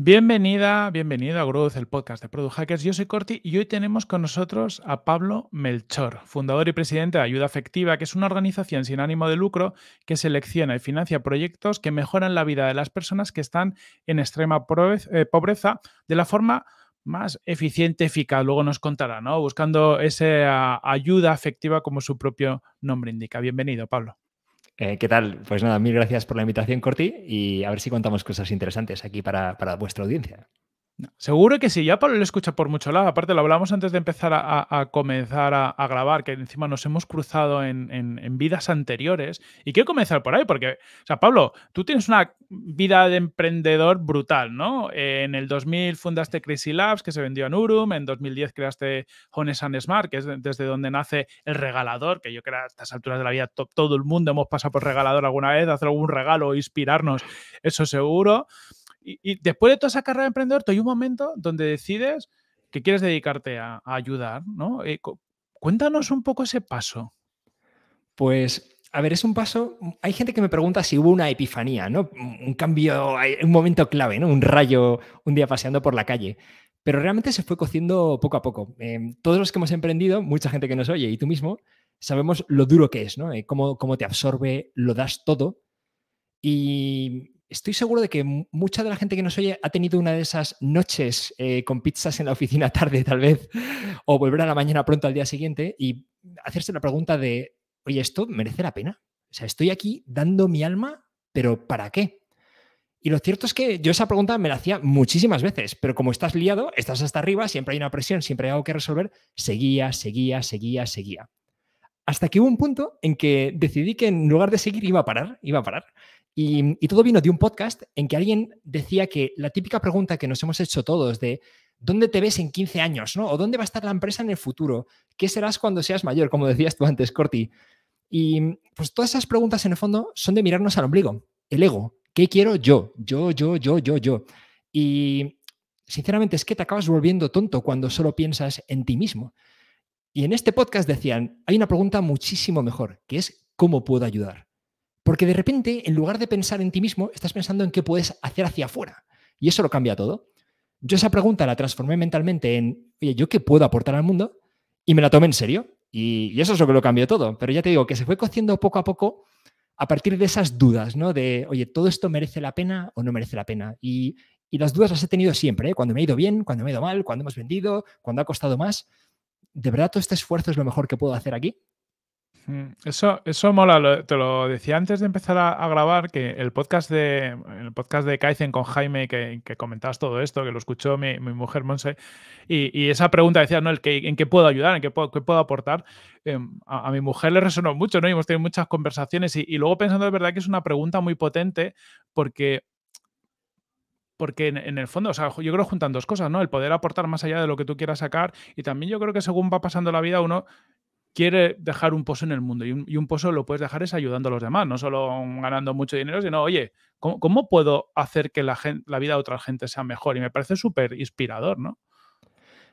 Bienvenida, bienvenido a Growth, el podcast de Product Hackers. Yo soy Corti y hoy tenemos con nosotros a Pablo Melchor, fundador y presidente de Ayuda Afectiva, que es una organización sin ánimo de lucro que selecciona y financia proyectos que mejoran la vida de las personas que están en extrema eh, pobreza de la forma más eficiente, eficaz. Luego nos contará, ¿no? Buscando esa ayuda afectiva como su propio nombre indica. Bienvenido, Pablo. Eh, ¿Qué tal? Pues nada, mil gracias por la invitación, Corti, y a ver si contamos cosas interesantes aquí para, para vuestra audiencia. Seguro que sí, ya Pablo lo escucha por mucho lado. Aparte, lo hablamos antes de empezar a, comenzar a, grabar, que encima nos hemos cruzado en, vidas anteriores. Y quiero comenzar por ahí, porque, o sea, Pablo, tú tienes una vida de emprendedor brutal, ¿no? en el 2000 fundaste Crazy Labs, que se vendió en Urum. En 2010 creaste Hones and Smart, que es desde donde nace el regalador, que yo creo que a estas alturas de la vida todo el mundo hemos pasado por regalador alguna vez, hacer algún regalo inspirarnos, eso seguro. Y, después de toda esa carrera de emprendedor, hay un momento donde decides que quieres dedicarte a, ayudar, ¿no? Eh, cuéntanos un poco ese paso. Pues a ver, es un paso. Hay gente que me pregunta si hubo una epifanía, ¿no? Un cambio, un momento clave, ¿no? Un rayo un día paseando por la calle. Pero realmente se fue cociendo poco a poco. Em, todos los que hemos emprendido, mucha gente que nos oye y tú mismo, sabemos lo duro que es, ¿no? Eh, cómo, cómo te absorbe, lo das todo. Y estoy seguro de que mucha de la gente que nos oye ha tenido una de esas noches eh, con pizzas en la oficina tarde, tal vez, o volver a la mañana pronto al día siguiente y hacerse la pregunta de, oye, ¿esto merece la pena? O sea, estoy aquí dando mi alma, pero ¿para qué? Y lo cierto es que yo esa pregunta me la hacía muchísimas veces, pero como estás liado, estás hasta arriba, siempre hay una presión, siempre hay algo que resolver, seguía, seguía, seguía, seguía. Hasta que hubo un punto en que decidí que en lugar de seguir iba a parar, iba a parar. Y, todo vino de un podcast en que alguien decía que la típica pregunta que nos hemos hecho todos de ¿dónde te ves en 15 años? ¿no? ¿O dónde va a estar la empresa en el futuro? ¿Qué serás cuando seas mayor? Como decías tú antes, Corti. Y pues todas esas preguntas en el fondo son de mirarnos al ombligo, el ego. ¿Qué quiero yo? Yo, yo, yo, yo, yo. Y sinceramente es que te acabas volviendo tonto cuando solo piensas en ti mismo. Y en este podcast decían, hay una pregunta muchísimo mejor, que es ¿cómo puedo ayudar? Porque de repente, en lugar de pensar en ti mismo, estás pensando en qué puedes hacer hacia afuera. Y eso lo cambia todo. Yo esa pregunta la transformé mentalmente en, oye, ¿yo qué puedo aportar al mundo? Y me la tomé en serio. Y, eso es lo que lo cambió todo. Pero ya te digo que se fue cociendo poco a poco a partir de esas dudas, ¿no? De, oye, ¿todo esto merece la pena o no merece la pena? Y, las dudas las he tenido siempre, ¿eh? cuando me ha ido bien, cuando me ha ido mal, cuando hemos vendido, cuando ha costado más. ¿De verdad todo este esfuerzo es lo mejor que puedo hacer aquí? Mm, eso, eso mola, te lo decía antes de empezar a, grabar, que el podcast de el podcast de Kaizen con Jaime, que, que comentabas todo esto, que lo escuchó mi, mujer Monse, y, esa pregunta decía, ¿no? El que, ¿En qué puedo ayudar? ¿En qué puedo, puedo aportar? Em, a, mi mujer le resonó mucho, ¿no? Y hemos tenido muchas conversaciones, y, luego pensando de verdad que es una pregunta muy potente, porque porque en, el fondo, o sea, yo creo que juntan dos cosas, ¿no? El poder aportar más allá de lo que tú quieras sacar y también yo creo que según va pasando la vida uno quiere dejar un pozo en el mundo y un, pozo lo puedes dejar es ayudando a los demás, no solo ganando mucho dinero, sino, oye, ¿cómo, puedo hacer que la, la, vida de otra gente sea mejor? Y me parece súper inspirador, ¿no?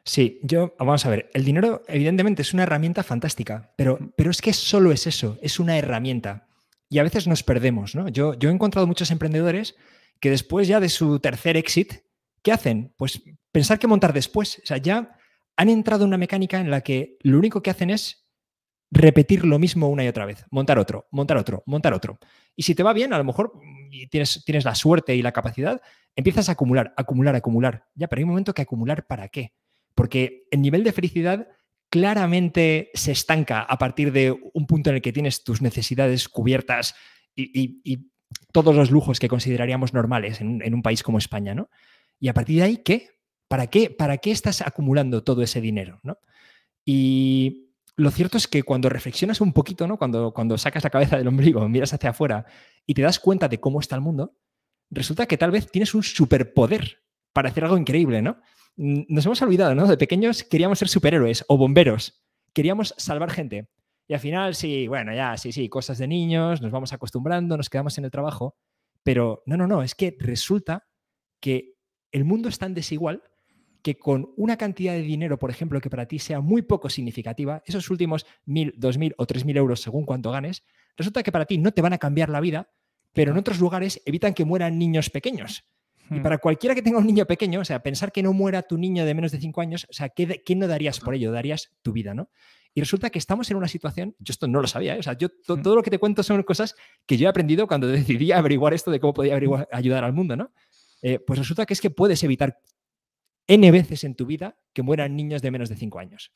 Sí, yo, vamos a ver, el dinero evidentemente es una herramienta fantástica, pero, pero es que solo es eso, es una herramienta. Y a veces nos perdemos, ¿no? Yo, yo he encontrado muchos emprendedores que después ya de su tercer exit, ¿qué hacen? Pues pensar que montar después. O sea, ya han entrado en una mecánica en la que lo único que hacen es repetir lo mismo una y otra vez, montar otro, montar otro, montar otro. Y si te va bien, a lo mejor tienes, tienes la suerte y la capacidad, empiezas a acumular, acumular, acumular. Ya, pero hay un momento que acumular para qué? Porque el nivel de felicidad claramente se estanca a partir de un punto en el que tienes tus necesidades cubiertas y, todos los lujos que consideraríamos normales en, un país como España, ¿no? Y a partir de ahí, ¿qué? ¿Para qué, para qué estás acumulando todo ese dinero? ¿no? Y lo cierto es que cuando reflexionas un poquito, ¿no? Cuando, cuando sacas la cabeza del ombligo, miras hacia afuera y te das cuenta de cómo está el mundo, resulta que tal vez tienes un superpoder para hacer algo increíble, ¿no? Nos hemos olvidado, ¿no? De pequeños queríamos ser superhéroes o bomberos, queríamos salvar gente. Y al final, sí, bueno, ya, sí, sí, cosas de niños, nos vamos acostumbrando, nos quedamos en el trabajo, pero no, no, no, es que resulta que el mundo es tan desigual que con una cantidad de dinero, por ejemplo, que para ti sea muy poco significativa, esos últimos mil, dos mil o tres mil euros según cuánto ganes, resulta que para ti no te van a cambiar la vida, pero en otros lugares evitan que mueran niños pequeños. Y hmm. para cualquiera que tenga un niño pequeño, o sea, pensar que no muera tu niño de menos de 5 años, o sea, ¿qué, ¿qué, no darías por ello? Darías tu vida, ¿no? Y resulta que estamos en una situación, yo esto no lo sabía, ¿eh? o sea, yo hmm. todo lo que te cuento son cosas que yo he aprendido cuando decidí averiguar esto de cómo podía ayudar al mundo, ¿no? Eh, pues resulta que es que puedes evitar N veces en tu vida que mueran niños de menos de 5 años.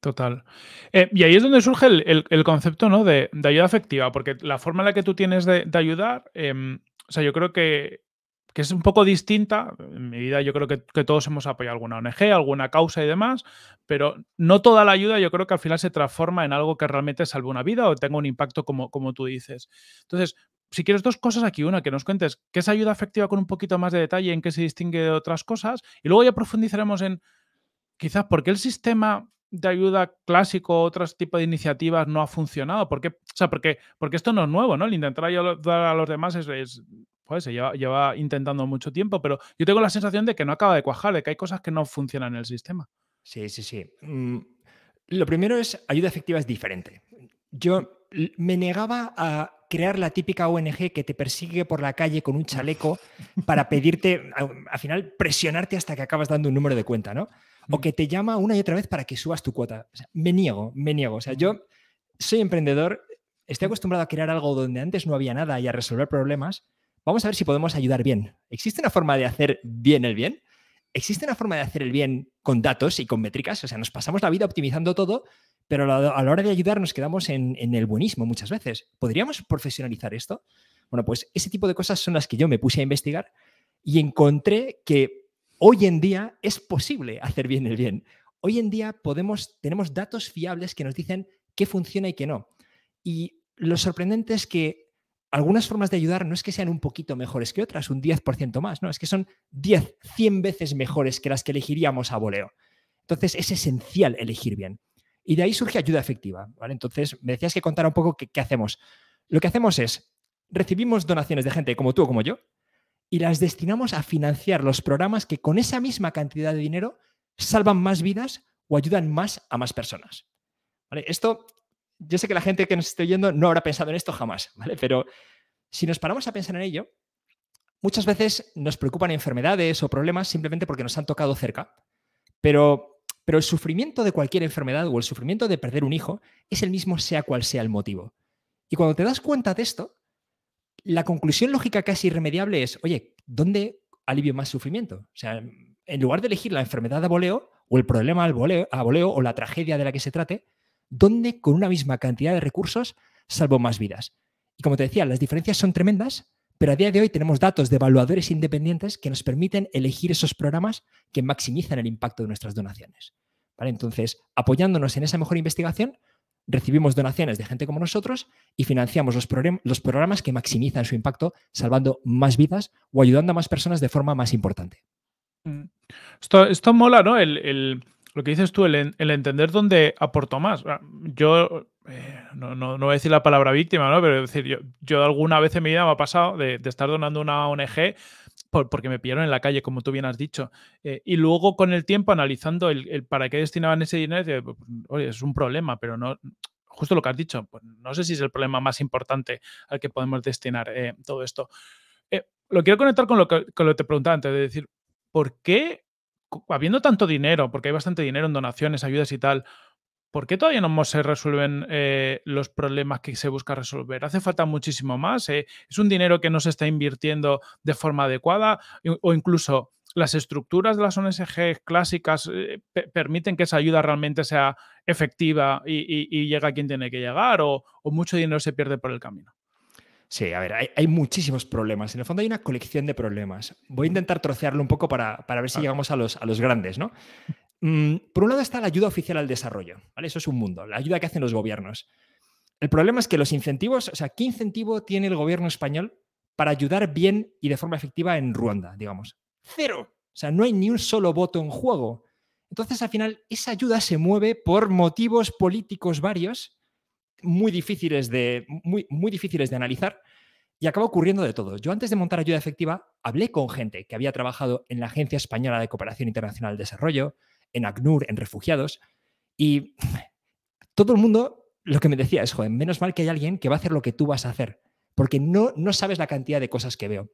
Total. Eh, y ahí es donde surge el, concepto ¿no? de, ayuda afectiva, porque la forma en la que tú tienes de, ayudar, em, o sea, yo creo que, es un poco distinta. En mi vida yo creo que, todos hemos apoyado alguna ONG, alguna causa y demás, pero no toda la ayuda yo creo que al final se transforma en algo que realmente salve una vida o tenga un impacto como, como tú dices. Entonces, si quieres dos cosas aquí, una, que nos cuentes qué es ayuda afectiva con un poquito más de detalle, en qué se distingue de otras cosas, y luego ya profundizaremos en quizás por qué el sistema de ayuda clásico, otros tipos de iniciativas no ha funcionado. ¿Por qué? O sea, porque, porque esto no es nuevo, ¿no? El intentar ayudar a los demás es, pues, se lleva, intentando mucho tiempo, pero yo tengo la sensación de que no acaba de cuajar, de que hay cosas que no funcionan en el sistema. Sí, sí, sí. Mm, lo primero es, ayuda efectiva es diferente. Yo me negaba a crear la típica ONG que te persigue por la calle con un chaleco para pedirte, al final, presionarte hasta que acabas dando un número de cuenta, ¿no? o que te llama una y otra vez para que subas tu cuota. me niego, me niego. O sea, yo soy emprendedor, estoy acostumbrado a crear algo donde antes no había nada y a resolver problemas. Vamos a ver si podemos ayudar bien. ¿Existe una forma de hacer bien el bien? ¿Existe una forma de hacer el bien con datos y con métricas? O sea, nos pasamos la vida optimizando todo, pero a la hora de ayudar nos quedamos en, el buenismo muchas veces. ¿Podríamos profesionalizar esto? Bueno, pues ese tipo de cosas son las que yo me puse a investigar y encontré que Hoy en día es posible hacer bien el bien. Hoy en día podemos, tenemos datos fiables que nos dicen qué funciona y qué no. Y lo sorprendente es que algunas formas de ayudar no es que sean un poquito mejores que otras, un 10% más, no, es que son 10, 100 veces mejores que las que elegiríamos a voleo. Entonces es esencial elegir bien. Y de ahí surge ayuda efectiva. ¿vale? Entonces me decías que contara un poco qué, qué hacemos. Lo que hacemos es, recibimos donaciones de gente como tú o como yo, y las destinamos a financiar los programas que con esa misma cantidad de dinero salvan más vidas o ayudan más a más personas. Esto, yo sé que la gente que nos esté oyendo no habrá pensado en esto jamás, ¿vale? pero si nos paramos a pensar en ello, muchas veces nos preocupan enfermedades o problemas simplemente porque nos han tocado cerca, pero, pero el sufrimiento de cualquier enfermedad o el sufrimiento de perder un hijo es el mismo sea cual sea el motivo. Y cuando te das cuenta de esto, la conclusión lógica casi irremediable es, oye, ¿dónde alivio más sufrimiento? O sea, en lugar de elegir la enfermedad de aboleo o el problema al boleo, o la tragedia de la que se trate, ¿dónde con una misma cantidad de recursos salvo más vidas? Y como te decía, las diferencias son tremendas, pero a día de hoy tenemos datos de evaluadores independientes que nos permiten elegir esos programas que maximizan el impacto de nuestras donaciones. ¿Vale? Entonces, apoyándonos en esa mejor investigación, recibimos donaciones de gente como nosotros y financiamos los, los, programas que maximizan su impacto, salvando más vidas o ayudando a más personas de forma más importante. Mm. Esto, esto mola, ¿no? El, lo que dices tú, el, entender dónde aporto más. Ah, yo eh, no, voy a decir la palabra víctima, ¿no? Pero decir, yo, yo alguna vez en mi vida me ha pasado de, estar donando una ONG porque me pillaron en la calle, como tú bien has dicho. Eh, y luego con el tiempo analizando el, para qué destinaban ese dinero, pues, oye, es un problema, pero no, justo lo que has dicho, pues no sé si es el problema más importante al que podemos destinar eh, todo esto. Eh, lo quiero conectar con lo que, con lo que te preguntaba antes, de decir, ¿por qué, habiendo tanto dinero, porque hay bastante dinero en donaciones, ayudas y tal, ¿Por qué todavía no se resuelven eh, los problemas que se busca resolver? ¿Hace falta muchísimo más? Eh, ¿Es un dinero que no se está invirtiendo de forma adecuada? ¿O incluso las estructuras de las ONG clásicas eh, permiten que esa ayuda realmente sea efectiva y, llegue a quien tiene que llegar? ¿O, mucho dinero se pierde por el camino? Sí, a ver, hay, muchísimos problemas. En el fondo hay una colección de problemas. Voy a intentar trocearlo un poco para, ver si llegamos a los, a los grandes, ¿no? Mm, por un lado está la ayuda oficial al desarrollo, ¿vale? Eso es un mundo, la ayuda que hacen los gobiernos. El problema es que los incentivos, o sea, ¿qué incentivo tiene el gobierno español para ayudar bien y de forma efectiva en Ruanda, digamos? Cero. O sea, no hay ni un solo voto en juego. Entonces, al final, esa ayuda se mueve por motivos políticos varios, muy difíciles de, muy, muy difíciles de analizar, y acaba ocurriendo de todo. Yo antes de montar ayuda efectiva, hablé con gente que había trabajado en la Agencia Española de Cooperación Internacional al Desarrollo, en ACNUR, en refugiados. Y todo el mundo lo que me decía es, joder, menos mal que hay alguien que va a hacer lo que tú vas a hacer, porque no, no sabes la cantidad de cosas que veo.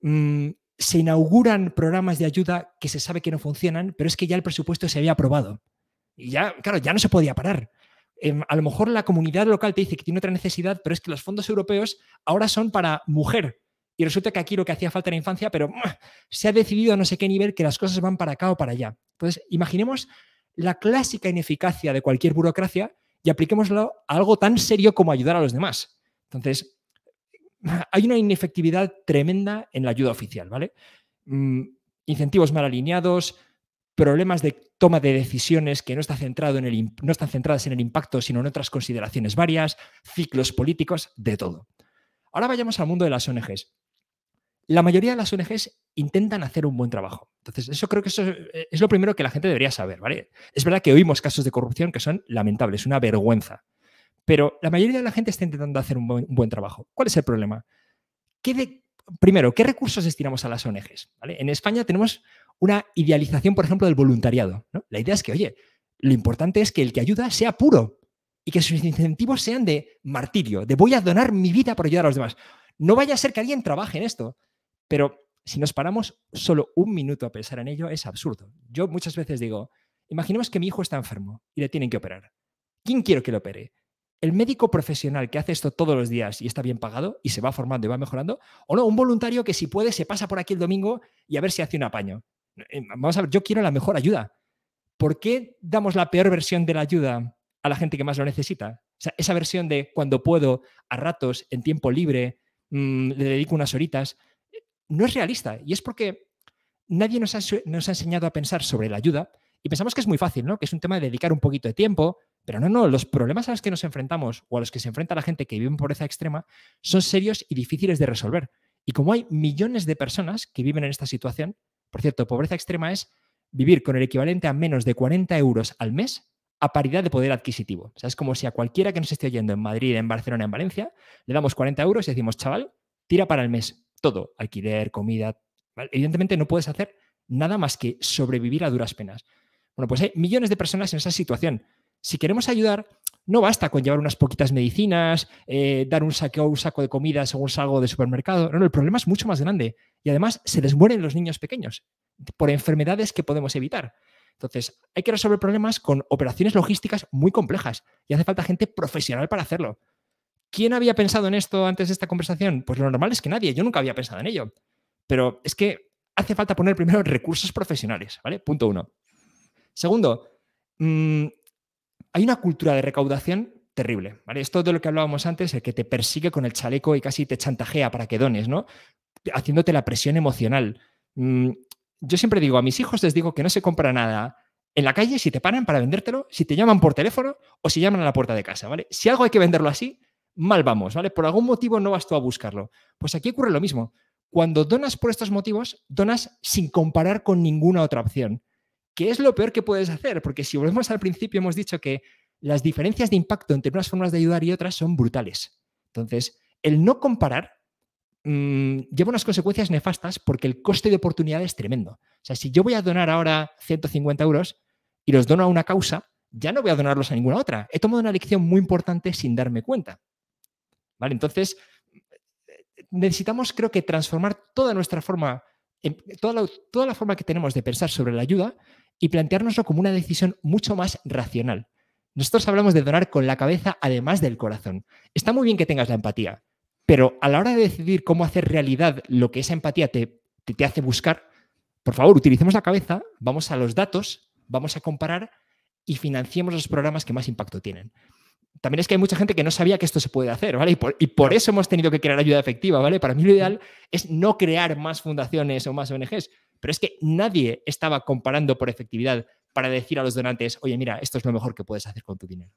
mm, se inauguran programas de ayuda que se sabe que no funcionan, pero es que ya el presupuesto se había aprobado. Y ya, claro, ya no se podía parar. Em, a lo mejor la comunidad local te dice que tiene otra necesidad, pero es que los fondos europeos ahora son para mujer. Y resulta que aquí lo que hacía falta era infancia, pero se ha decidido a no sé qué nivel que las cosas van para acá o para allá. Entonces, imaginemos la clásica ineficacia de cualquier burocracia y apliquémoslo a algo tan serio como ayudar a los demás. Entonces, hay una inefectividad tremenda en la ayuda oficial, ¿vale? Mm, incentivos mal alineados, problemas de toma de decisiones que no, están centradas en el impacto, sino en otras consideraciones varias, ciclos políticos, de todo. Ahora vayamos al mundo de las ONGs. La mayoría de las ONGs intentan hacer un buen trabajo. Entonces, eso creo que eso es lo primero que la gente debería saber, ¿vale? Es verdad que oímos casos de corrupción que son lamentables, una vergüenza. Pero la mayoría de la gente está intentando hacer un buen, trabajo. ¿Cuál es el problema? Primero, ¿qué recursos destinamos a las ONGs? En España tenemos una idealización, por ejemplo, del voluntariado. La idea es que, oye, lo importante es que el que ayuda sea puro y que sus incentivos sean de martirio, de voy a donar mi vida por ayudar a los demás. No vaya a ser que alguien trabaje en esto, pero si nos paramos solo un minuto a pensar en ello, es absurdo. Yo muchas veces digo, imaginemos que mi hijo está enfermo y le tienen que operar. ¿Quién quiero que lo opere? El médico profesional que hace esto todos los días y está bien pagado y se va formando y va mejorando, o no, un voluntario que si puede se pasa por aquí el domingo y a ver si hace un apaño. Eh, vamos a ver, yo quiero la mejor ayuda. ¿Por qué damos la peor versión de la ayuda a la gente que más lo necesita? Esa versión de cuando puedo, a ratos, en tiempo libre, mm, le dedico unas horitas, eh, no es realista. Y es porque nadie nos ha, nos ha enseñado a pensar sobre la ayuda y pensamos que es muy fácil, ¿no? Que es un tema de dedicar un poquito de tiempo, pero no, no, los problemas a los que nos enfrentamos o a los que se enfrenta la gente que vive en pobreza extrema son serios y difíciles de resolver. Y como hay millones de personas que viven en esta situación, por cierto, pobreza extrema es vivir con el equivalente a menos de 40 euros al mes a paridad de poder adquisitivo. O sea, es como si a cualquiera que nos esté oyendo en Madrid, en Barcelona, en Valencia, le damos 40 euros y decimos, chaval, tira para el mes todo, alquiler, comida. Evidentemente no puedes hacer nada más que sobrevivir a duras penas. Bueno, pues hay millones de personas en esa situación si queremos ayudar, no basta con llevar unas poquitas medicinas, eh, dar un saco, un saco de comida según salgo de supermercado. No, no, el problema es mucho más grande. Y además se les mueren los niños pequeños por enfermedades que podemos evitar. Entonces, hay que resolver problemas con operaciones logísticas muy complejas y hace falta gente profesional para hacerlo. ¿Quién había pensado en esto antes de esta conversación? Pues lo normal es que nadie, yo nunca había pensado en ello. Pero es que hace falta poner primero recursos profesionales, ¿vale? Punto uno. Segundo, mmm, hay una cultura de recaudación terrible. ¿vale? Esto de lo que hablábamos antes, el que te persigue con el chaleco y casi te chantajea para que dones, ¿no? Haciéndote la presión emocional. Mm, yo siempre digo, a mis hijos les digo que no se compra nada en la calle si te paran para vendértelo, si te llaman por teléfono o si llaman a la puerta de casa, ¿vale? Si algo hay que venderlo así, mal vamos, ¿vale? Por algún motivo no vas tú a buscarlo. Pues aquí ocurre lo mismo. Cuando donas por estos motivos, donas sin comparar con ninguna otra opción. ¿Qué es lo peor que puedes hacer? Porque si volvemos al principio, hemos dicho que las diferencias de impacto entre unas formas de ayudar y otras son brutales. Entonces, el no comparar mm, lleva unas consecuencias nefastas porque el coste de oportunidad es tremendo. O sea, si yo voy a donar ahora 150 euros y los dono a una causa, ya no voy a donarlos a ninguna otra. He tomado una lección muy importante sin darme cuenta. ¿Vale? Entonces, necesitamos, creo que, transformar toda nuestra forma, toda toda la forma que tenemos de pensar sobre la ayuda y planteárnoslo como una decisión mucho más racional. Nosotros hablamos de donar con la cabeza además del corazón. Está muy bien que tengas la empatía, pero a la hora de decidir cómo hacer realidad lo que esa empatía te, te, hace buscar, por favor, utilicemos la cabeza, vamos a los datos, vamos a comparar y financiemos los programas que más impacto tienen. También es que hay mucha gente que no sabía que esto se puede hacer, ¿vale? Y por, y por, eso hemos tenido que crear ayuda efectiva, ¿vale? Para mí lo ideal es no crear más fundaciones o más ONGs, pero es que nadie estaba comparando por efectividad para decir a los donantes, oye, mira, esto es lo mejor que puedes hacer con tu dinero.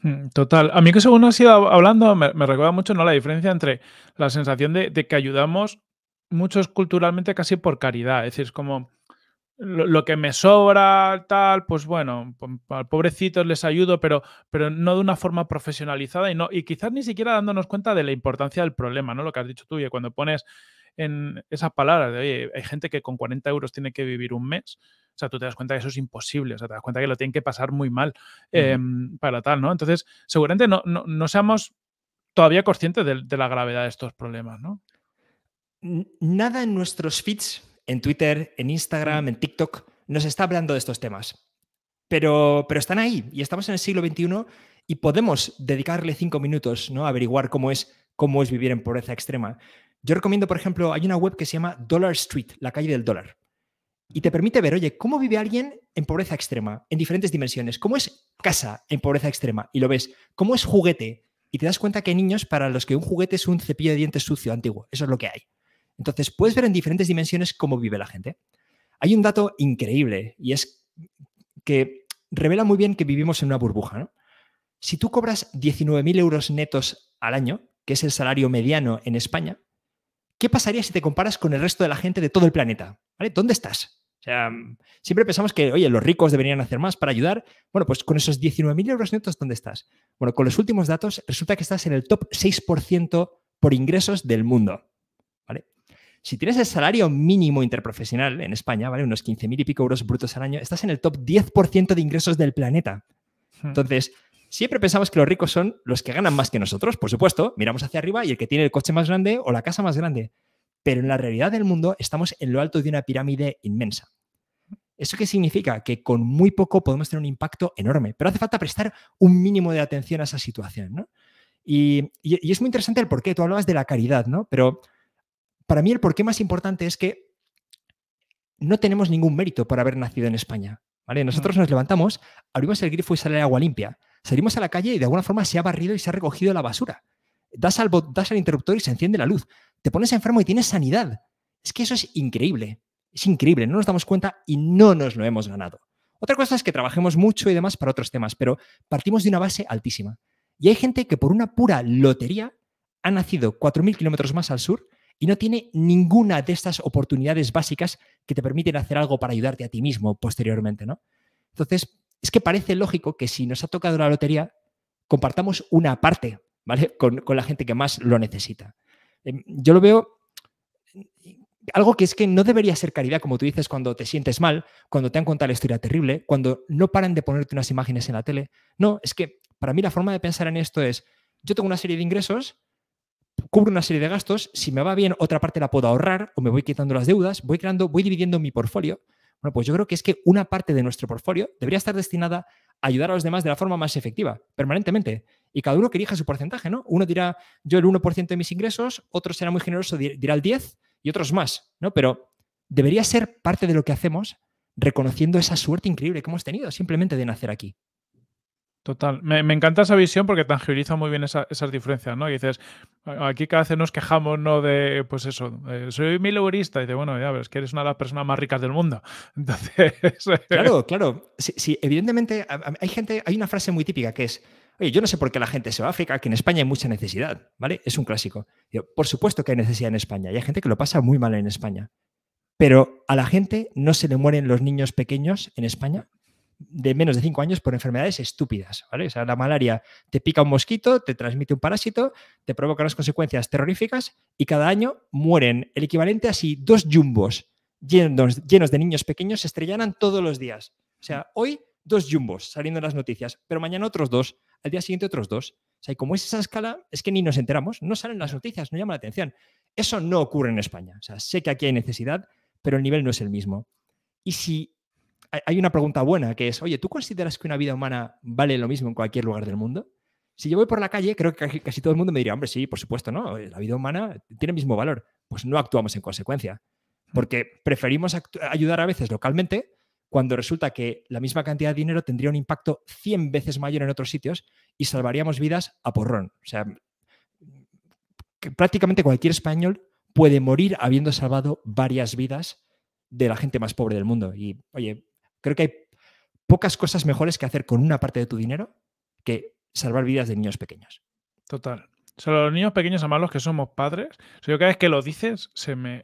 Mm, total. A mí que según has ido hablando, me, recuerda mucho ¿no? la diferencia entre la sensación de, que ayudamos muchos culturalmente casi por caridad. Es decir, es como lo, que me sobra, tal, pues bueno, al pobrecitos les ayudo, pero, pero no de una forma profesionalizada y, no, y quizás ni siquiera dándonos cuenta de la importancia del problema, ¿no? Lo que has dicho tú, y cuando pones en esas palabras de, oye, hay gente que con 40 euros tiene que vivir un mes, o sea, tú te das cuenta que eso es imposible, o sea, te das cuenta que lo tienen que pasar muy mal em, para tal, ¿no? Entonces, seguramente no, no, seamos todavía conscientes de, la gravedad de estos problemas, ¿no? nada en nuestros feeds, en Twitter, en Instagram, en TikTok, nos está hablando de estos temas. Pero, pero están ahí y estamos en el siglo XXI y podemos dedicarle cinco minutos ¿no? a averiguar cómo es, cómo es vivir en pobreza extrema. Yo recomiendo, por ejemplo, hay una web que se llama Dollar Street, la calle del dólar. Y te permite ver, oye, ¿cómo vive alguien en pobreza extrema, en diferentes dimensiones? ¿Cómo es casa en pobreza extrema? Y lo ves. ¿Cómo es juguete? Y te das cuenta que hay niños para los que un juguete es un cepillo de dientes sucio antiguo. Eso es lo que hay. Entonces, puedes ver en diferentes dimensiones cómo vive la gente. Hay un dato increíble y es que revela muy bien que vivimos en una burbuja. Si tú cobras 19.000 euros netos al año, que es el salario mediano en España, ¿qué pasaría si te comparas con el resto de la gente de todo el planeta? ¿Dónde estás? O sea, siempre pensamos que, oye, los ricos deberían hacer más para ayudar. Bueno, pues con esos 19.000 euros netos, ¿dónde estás? Bueno, con los últimos datos resulta que estás en el top 6% por ingresos del mundo. ¿Vale? Si tienes el salario mínimo interprofesional en España, ¿vale? Unos 15.000 y pico euros brutos al año, estás en el top 10% de ingresos del planeta. Hmm. Siempre pensamos que los ricos son los que ganan más que nosotros, por supuesto, miramos hacia arriba y el que tiene el coche más grande o la casa más grande. Pero en la realidad del mundo estamos en lo alto de una pirámide inmensa. ¿Eso qué significa? Que con muy poco podemos tener un impacto enorme, pero hace falta prestar un mínimo de atención a esa situación. ¿no? Y, y, es muy interesante el porqué. Tú hablabas de la caridad, ¿no? Pero para mí el porqué más importante es que no tenemos ningún mérito por haber nacido en España. ¿vale? Nosotros nos levantamos, abrimos el grifo y sale agua limpia. Salimos a la calle y de alguna forma se ha barrido y se ha recogido la basura. Das al, das al interruptor y se enciende la luz. Te pones enfermo y tienes sanidad. Es que eso es increíble. Es increíble. No nos damos cuenta y no nos lo hemos ganado. Otra cosa es que trabajemos mucho y demás para otros temas, pero partimos de una base altísima. Y hay gente que por una pura lotería ha nacido 4.000 kilómetros más al sur y no tiene ninguna de estas oportunidades básicas que te permiten hacer algo para ayudarte a ti mismo posteriormente, ¿no? Entonces, es que parece lógico que si nos ha tocado la lotería, compartamos una parte, ¿vale? Con, la gente que más lo necesita. Em, yo lo veo algo que es que no debería ser caridad, como tú dices, cuando te sientes mal, cuando te han contado la historia terrible, cuando no paran de ponerte unas imágenes en la tele. No, es que para mí la forma de pensar en esto es, yo tengo una serie de ingresos, cubro una serie de gastos, si me va bien, otra parte la puedo ahorrar o me voy quitando las deudas, voy creando, voy dividiendo mi portfolio. Bueno, pues yo creo que es que una parte de nuestro portfolio debería estar destinada a ayudar a los demás de la forma más efectiva, permanentemente. Y cada uno que elija su porcentaje, ¿no? Uno dirá yo el 1% de mis ingresos, otro será muy generoso, dirá el 10% y otros más, ¿no? Pero debería ser parte de lo que hacemos reconociendo esa suerte increíble que hemos tenido simplemente de nacer aquí. Total. Me, encanta esa visión porque tangibiliza muy bien esas diferencias, ¿no? Dices, aquí cada vez nos quejamos, ¿no? De, pues eso, soy mileurista. Y dice, bueno, ya ves que eres una de las personas más ricas del mundo. Entonces. Claro, claro. Sí, evidentemente hay gente, hay una frase muy típica que es, oye, yo no sé por qué la gente se va a África, que en España hay mucha necesidad, ¿vale? Es un clásico. por supuesto que hay necesidad en España y hay gente que lo pasa muy mal en España. Pero a la gente no se le mueren los niños pequeños en España de menos de 5 años por enfermedades estúpidas, ¿vale? O sea, la malaria te pica un mosquito, te transmite un parásito, te provoca unas consecuencias terroríficas y cada año mueren el equivalente a si dos jumbos llenos, llenos de niños pequeños se estrellaran todos los días. O sea, hoy dos jumbos saliendo en las noticias, pero mañana otros dos, al día siguiente otros dos. O sea, y como es esa escala, es que ni nos enteramos, no salen las noticias, no llama la atención. Eso no ocurre en España. O sea, sé que aquí hay necesidad, pero el nivel no es el mismo. Y si hay una pregunta buena que es, oye, ¿tú consideras que una vida humana vale lo mismo en cualquier lugar del mundo? Si yo voy por la calle, creo que casi todo el mundo me diría, hombre, sí, por supuesto, ¿no? La vida humana tiene el mismo valor. Pues no actuamos en consecuencia, mm. porque preferimos ayudar a veces localmente cuando resulta que la misma cantidad de dinero tendría un impacto 100 veces mayor en otros sitios y salvaríamos vidas a porrón. O sea, que prácticamente cualquier español puede morir habiendo salvado varias vidas de la gente más pobre del mundo. Y, oye, Creo que hay pocas cosas mejores que hacer con una parte de tu dinero que salvar vidas de niños pequeños. Total. Solo los niños pequeños, además los que somos padres, yo cada vez que lo dices, se me,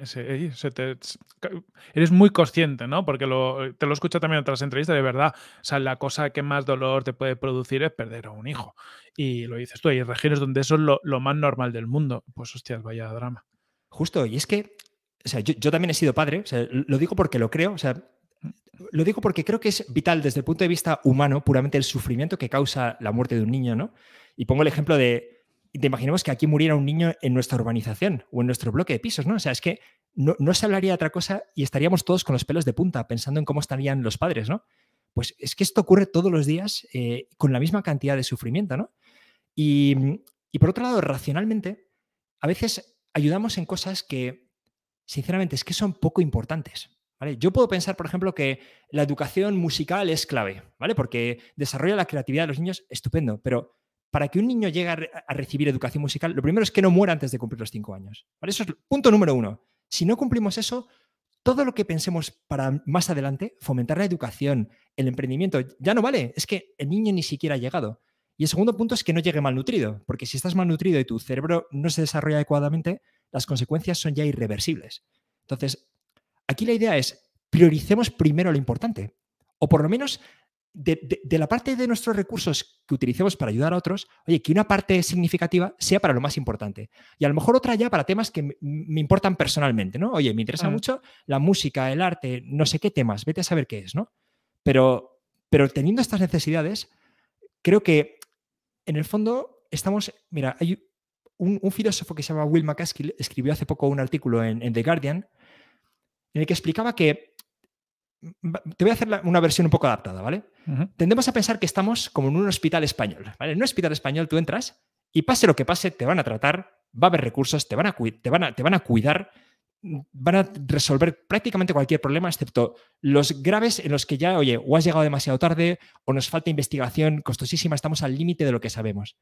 eres muy consciente, ¿no? Porque te lo escucho también en otras entrevistas, de verdad. O sea, la cosa que más dolor te puede producir es perder a un hijo. Y lo dices tú, hay regiones donde eso es lo, más normal del mundo. Pues hostias, vaya drama. Justo, y es que, o sea, yo, yo también he sido padre, o sea, lo digo porque lo creo, o sea, lo digo porque creo que es vital desde el punto de vista humano, puramente el sufrimiento que causa la muerte de un niño, ¿no? Y pongo el ejemplo de te imaginemos que aquí muriera un niño en nuestra urbanización o en nuestro bloque de pisos, ¿no? O sea, es que no, se hablaría de otra cosa y estaríamos todos con los pelos de punta pensando en cómo estarían los padres, ¿no? Pues es que esto ocurre todos los días eh, con la misma cantidad de sufrimiento, ¿no? Y, y por otro lado, racionalmente, a veces ayudamos en cosas que, sinceramente, es que son poco importantes. Yo puedo pensar, por ejemplo, que la educación musical es clave, ¿vale? Porque desarrolla la creatividad de los niños, estupendo, pero para que un niño llegue a, recibir educación musical, lo primero es que no muera antes de cumplir los cinco años. Eso es punto número uno. Si no cumplimos eso, todo lo que pensemos para más adelante, fomentar la educación, el emprendimiento, ya no vale. Es que el niño ni siquiera ha llegado. Y el segundo punto es que no llegue malnutrido, porque si estás malnutrido y tu cerebro no se desarrolla adecuadamente, las consecuencias son ya irreversibles. Entonces, aquí la idea es prioricemos primero lo importante, o por lo menos de, la parte de nuestros recursos que utilicemos para ayudar a otros, oye, que una parte significativa sea para lo más importante. Y a lo mejor otra ya para temas que me, importan personalmente, ¿no? Oye, me interesa mucho la música, el arte, no sé qué temas, vete a saber qué es, ¿no? Pero, pero teniendo estas necesidades, creo que en el fondo estamos, mira, hay un, filósofo que se llama Will McCaskill, escribió hace poco un artículo en The Guardian, en el que explicaba que te voy a hacer una versión un poco adaptada, ¿vale? Tendemos a pensar que estamos como en un hospital español, ¿vale? En un hospital español tú entras y pase lo que pase, te van a tratar, va a haber recursos, te van a, te van a, te van a cuidar, van a resolver prácticamente cualquier problema, excepto los graves en los que ya, oye, o has llegado demasiado tarde o nos falta investigación costosísima, estamos al límite de lo que sabemos.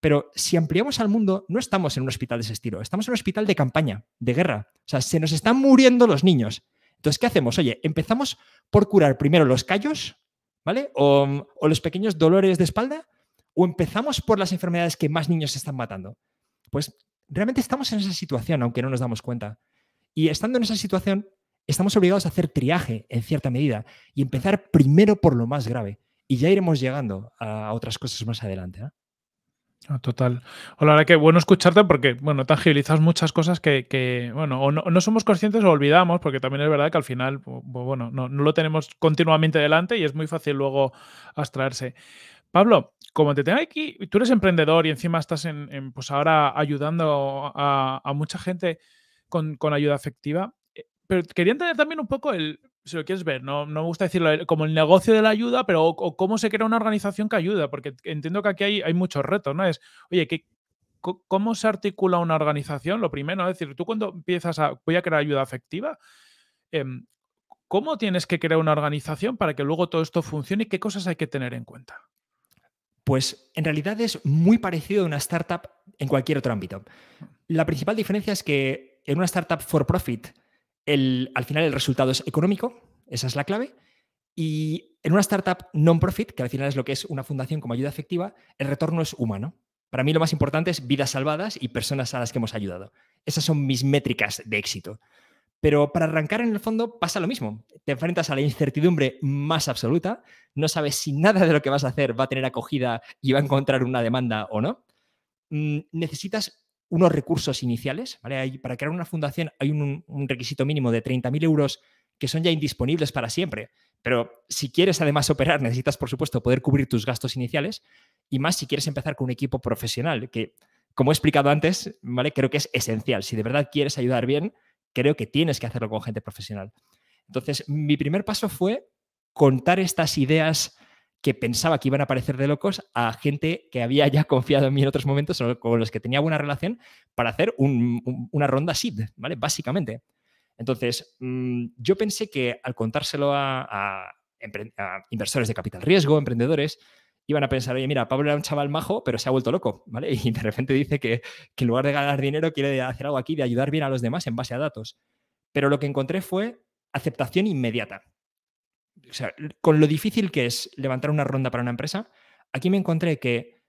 Pero si ampliamos al mundo, no estamos en un hospital de ese estilo, estamos en un hospital de campaña, de guerra. O sea, se nos están muriendo los niños. Entonces, ¿qué hacemos? Oye, empezamos por curar primero los callos, ¿vale? O, los pequeños dolores de espalda, o empezamos por las enfermedades que más niños están matando. Pues realmente estamos en esa situación, aunque no nos damos cuenta. Y estando en esa situación, estamos obligados a hacer triaje en cierta medida y empezar primero por lo más grave. Y ya iremos llegando a otras cosas más adelante. ¿eh? Ah, total. Hola, verdad que bueno escucharte porque, bueno, tangibilizas muchas cosas que, bueno, o no, somos conscientes o olvidamos, porque también es verdad que al final, bueno, no, lo tenemos continuamente delante y es muy fácil luego abstraerse. Pablo, como te tengo aquí, tú eres emprendedor y encima estás en, pues ahora ayudando a, mucha gente con, con, ayuda afectiva, eh, pero quería entender también un poco el, si lo quieres ver, no, me gusta decirlo como el negocio de la ayuda, pero cómo se crea una organización que ayuda, porque entiendo que aquí hay, muchos retos, ¿no? Es, oye, ¿qué, ¿cómo se articula una organización? Lo primero, es decir, tú cuando empiezas a, voy a crear ayuda afectiva, em, ¿cómo tienes que crear una organización para que luego todo esto funcione qué cosas hay que tener en cuenta? Pues en realidad es muy parecido a una startup en cualquier otro ámbito. La principal diferencia es que en una startup for profit, al final el resultado es económico, esa es la clave. Y en una startup non-profit, que al final es lo que es una fundación como ayuda efectiva, el retorno es humano. Para mí lo más importante es vidas salvadas y personas a las que hemos ayudado. Esas son mis métricas de éxito. Pero para arrancar en el fondo pasa lo mismo. Te enfrentas a la incertidumbre más absoluta, no sabes si nada de lo que vas a hacer va a tener acogida y va a encontrar una demanda o no. Mm, necesitas unos recursos iniciales. ¿vale? para crear una fundación hay un, requisito mínimo de 30.000 euros que son ya indisponibles para siempre. Pero si quieres además operar, necesitas, por supuesto, poder cubrir tus gastos iniciales y más si quieres empezar con un equipo profesional, que, como he explicado antes, ¿vale? creo que es esencial. Si de verdad quieres ayudar bien, creo que tienes que hacerlo con gente profesional. Entonces, mi primer paso fue contar estas ideas que pensaba que iban a parecer de locos a gente que había ya confiado en mí en otros momentos o con los que tenía buena relación para hacer una ronda SID, ¿vale? Básicamente. Entonces, mm, yo pensé que al contárselo a, inversores de capital riesgo, emprendedores, iban a pensar, oye, mira, Pablo era un chaval majo, pero se ha vuelto loco, ¿vale? Y de repente dice que, que en lugar de ganar dinero quiere hacer algo aquí de ayudar bien a los demás en base a datos. Pero lo que encontré fue aceptación inmediata con lo difícil que es levantar una ronda para una empresa, aquí me encontré que,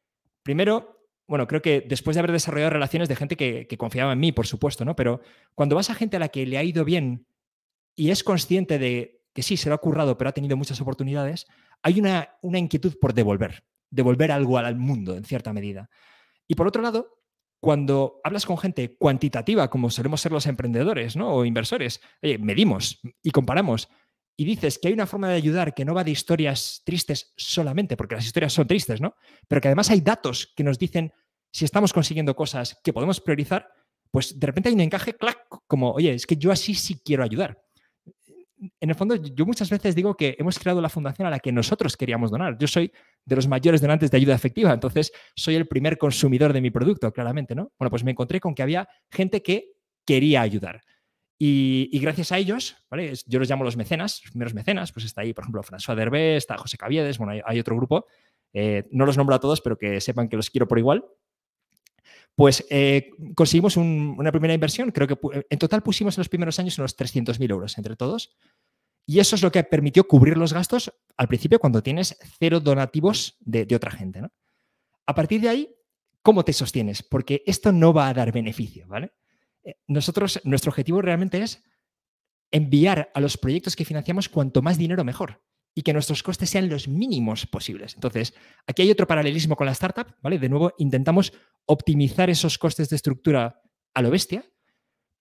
primero, bueno, creo que después de haber desarrollado relaciones de gente que, confiaba en mí, por supuesto, ¿no? Pero cuando vas a gente a la que le ha ido bien y es consciente de que sí, se lo ha currado, pero ha tenido muchas oportunidades, hay una, una inquietud por devolver, devolver algo al mundo, en cierta medida. Y por otro lado, cuando hablas con gente cuantitativa, como solemos ser los emprendedores ¿no? o inversores, medimos y comparamos y dices que hay una forma de ayudar que no va de historias tristes solamente, porque las historias son tristes, ¿no? Pero que además hay datos que nos dicen si estamos consiguiendo cosas que podemos priorizar, pues de repente hay un encaje, clac, como, oye, es que yo así sí quiero ayudar. En el fondo, yo muchas veces digo que hemos creado la fundación a la que nosotros queríamos donar. Yo soy de los mayores donantes de ayuda efectiva, entonces soy el primer consumidor de mi producto, claramente, ¿no? Bueno, pues me encontré con que había gente que quería ayudar. Y, gracias a ellos, ¿vale? yo los llamo los mecenas, los primeros mecenas, pues está ahí, por ejemplo, François Derbez, está José Caviedes, bueno, hay, otro grupo, eh, no los nombro a todos, pero que sepan que los quiero por igual. Pues eh, conseguimos una primera inversión, creo que en total pusimos en los primeros años unos 300.000 euros entre todos. Y eso es lo que permitió cubrir los gastos al principio cuando tienes cero donativos de, de otra gente. ¿no? A partir de ahí, ¿cómo te sostienes? Porque esto no va a dar beneficio, ¿vale? Eh, nosotros, nuestro objetivo realmente es enviar a los proyectos que financiamos cuanto más dinero mejor y que nuestros costes sean los mínimos posibles. Entonces, aquí hay otro paralelismo con la startup, ¿vale? De nuevo, intentamos optimizar esos costes de estructura a lo bestia,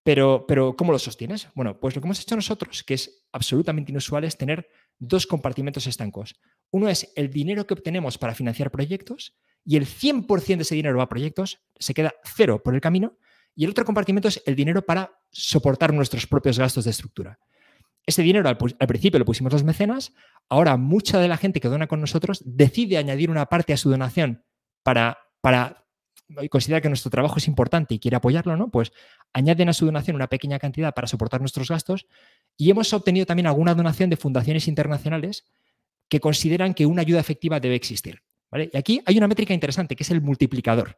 pero, pero ¿cómo lo sostienes? Bueno, pues lo que hemos hecho nosotros, que es absolutamente inusual, es tener dos compartimentos estancos. Uno es el dinero que obtenemos para financiar proyectos y el 100% de ese dinero va a proyectos, se queda cero por el camino y el otro compartimento es el dinero para soportar nuestros propios gastos de estructura. Ese dinero al, principio lo pusimos los mecenas, ahora mucha de la gente que dona con nosotros decide añadir una parte a su donación para, para considerar que nuestro trabajo es importante y quiere apoyarlo, ¿no? Pues añaden a su donación una pequeña cantidad para soportar nuestros gastos y hemos obtenido también alguna donación de fundaciones internacionales que consideran que una ayuda efectiva debe existir. Y aquí hay una métrica interesante que es el multiplicador.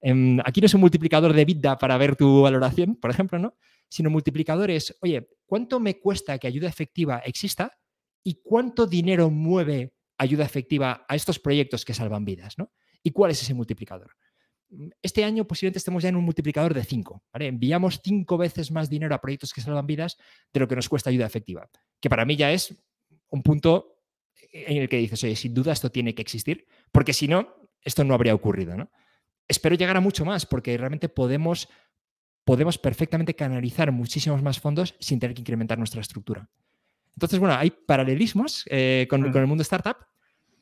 Em, aquí no es un multiplicador de vida para ver tu valoración, por ejemplo, ¿no? Sino multiplicadores, oye, ¿cuánto me cuesta que ayuda efectiva exista y cuánto dinero mueve ayuda efectiva a estos proyectos que salvan vidas, ¿no? ¿Y cuál es ese multiplicador? Este año posiblemente estemos ya en un multiplicador de 5. Enviamos cinco veces más dinero a proyectos que salvan vidas de lo que nos cuesta ayuda efectiva, que para mí ya es un punto en el que dices, oye, sin duda esto tiene que existir, porque si no, esto no habría ocurrido, ¿no? Espero llegar a mucho más porque realmente podemos, podemos perfectamente canalizar muchísimos más fondos sin tener que incrementar nuestra estructura. Entonces, bueno, hay paralelismos eh, con, el mundo startup.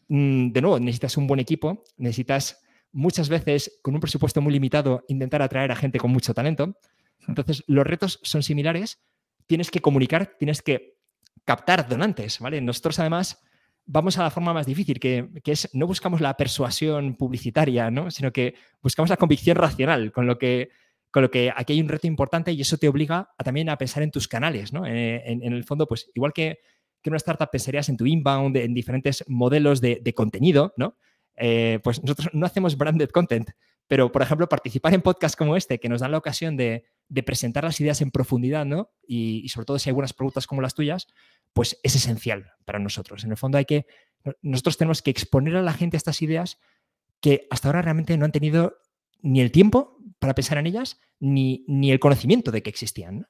Mm, de nuevo, necesitas un buen equipo, necesitas muchas veces, con un presupuesto muy limitado, intentar atraer a gente con mucho talento. Entonces, los retos son similares. Tienes que comunicar, tienes que captar donantes, ¿vale? Nosotros, además, vamos a la forma más difícil, que, es no buscamos la persuasión publicitaria, ¿no? sino que buscamos la convicción racional, con lo que, con lo que aquí hay un reto importante y eso te obliga a, también a pensar en tus canales. ¿no? Eh, en, el fondo, pues igual que, que una startup pensarías en tu inbound, en diferentes modelos de, contenido, ¿no? Eh, pues nosotros no hacemos branded content, pero, por ejemplo, participar en podcasts como este, que nos dan la ocasión de, presentar las ideas en profundidad, ¿no? Y, sobre todo si hay algunas preguntas como las tuyas, pues es esencial para nosotros. En el fondo hay que, nosotros tenemos que exponer a la gente estas ideas que hasta ahora realmente no han tenido ni el tiempo para pensar en ellas, ni, ni el conocimiento de que existían.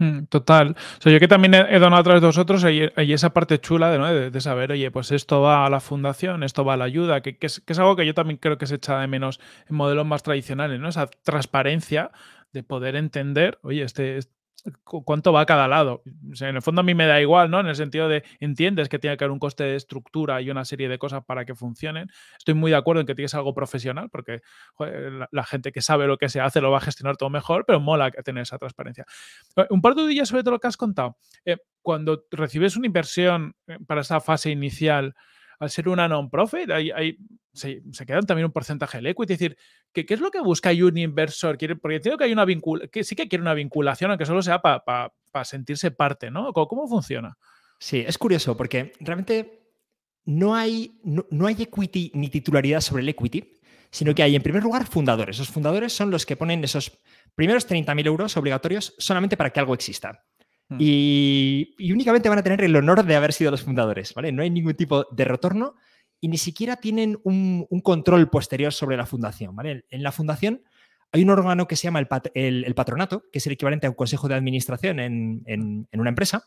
Mm, total. O yo que también he, donado a través de vosotros, hay, esa parte chula de, saber, oye, pues esto va a la fundación, esto va a la ayuda, que, es, que, es, algo que yo también creo que se echa de menos en modelos más tradicionales, ¿no? Esa transparencia de poder entender, oye, este, cuánto va a cada lado. en el fondo a mí me da igual, ¿no? En el sentido de entiendes que tiene que haber un coste de estructura y una serie de cosas para que funcionen. Estoy muy de acuerdo en que tienes algo profesional, porque la, gente que sabe lo que se hace lo va a gestionar todo mejor, pero mola tener esa transparencia. Eh, un par de días sobre todo lo que has contado. Eh, cuando recibes una inversión eh, para esa fase inicial, al ser una non-profit, hay, se, quedan también un porcentaje del equity. Es decir, ¿qué, es lo que busca un inversor? porque entiendo que hay una que sí que quiere una vinculación, aunque solo sea para sentirse parte, ¿no? ¿Cómo, funciona? Sí, es curioso porque realmente no hay, no, hay equity ni titularidad sobre el equity, sino que hay en primer lugar fundadores. Los fundadores son los que ponen esos primeros 30.000 euros obligatorios solamente para que algo exista. Hmm. Y, únicamente van a tener el honor de haber sido los fundadores, ¿vale? No hay ningún tipo de retorno y ni siquiera tienen un, control posterior sobre la fundación, ¿vale? En la fundación hay un órgano que se llama el, patronato, que es el equivalente a un consejo de administración en, una empresa,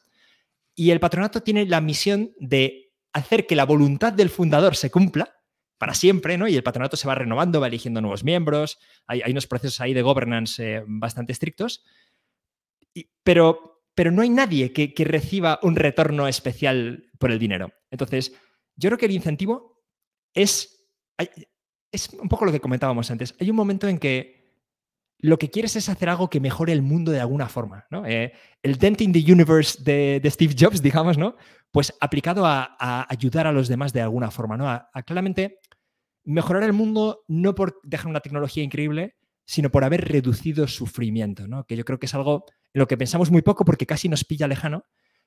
y el patronato tiene la misión de hacer que la voluntad del fundador se cumpla para siempre, ¿no? Y el patronato se va renovando, va eligiendo nuevos miembros, hay, unos procesos ahí de governance eh, bastante estrictos, pero pero no hay nadie que, reciba un retorno especial por el dinero. Entonces, yo creo que el incentivo es... es un poco lo que comentábamos antes. Hay un momento en que lo que quieres es hacer algo que mejore el mundo de alguna forma. ¿no? Eh, el Dent in the Universe de, Steve Jobs, digamos, ¿no? Pues aplicado a, ayudar a los demás de alguna forma, ¿no? A, claramente mejorar el mundo no por dejar una tecnología increíble, sino por haber reducido sufrimiento, ¿no? Que yo creo que es algo en lo que pensamos muy poco porque casi nos pilla lejano,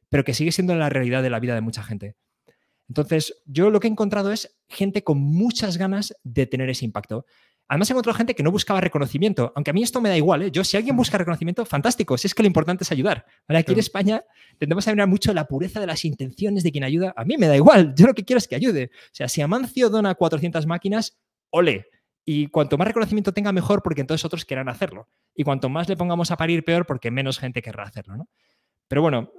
pero que sigue siendo la realidad de la vida de mucha gente. Entonces, yo lo que he encontrado es gente con muchas ganas de tener ese impacto. Además, he encontrado gente que no buscaba reconocimiento, aunque a mí esto me da igual. ¿eh? Yo, si alguien busca reconocimiento, fantástico. Si es que lo importante es ayudar. aquí en España tendemos a mirar mucho la pureza de las intenciones de quien ayuda. A mí me da igual. Yo lo que quiero es que ayude. O sea, si Amancio dona 400 máquinas, ole. Y cuanto más reconocimiento tenga, mejor, porque entonces otros quieran hacerlo. Y cuanto más le pongamos a parir, peor, porque menos gente querrá hacerlo. ¿no? Pero bueno,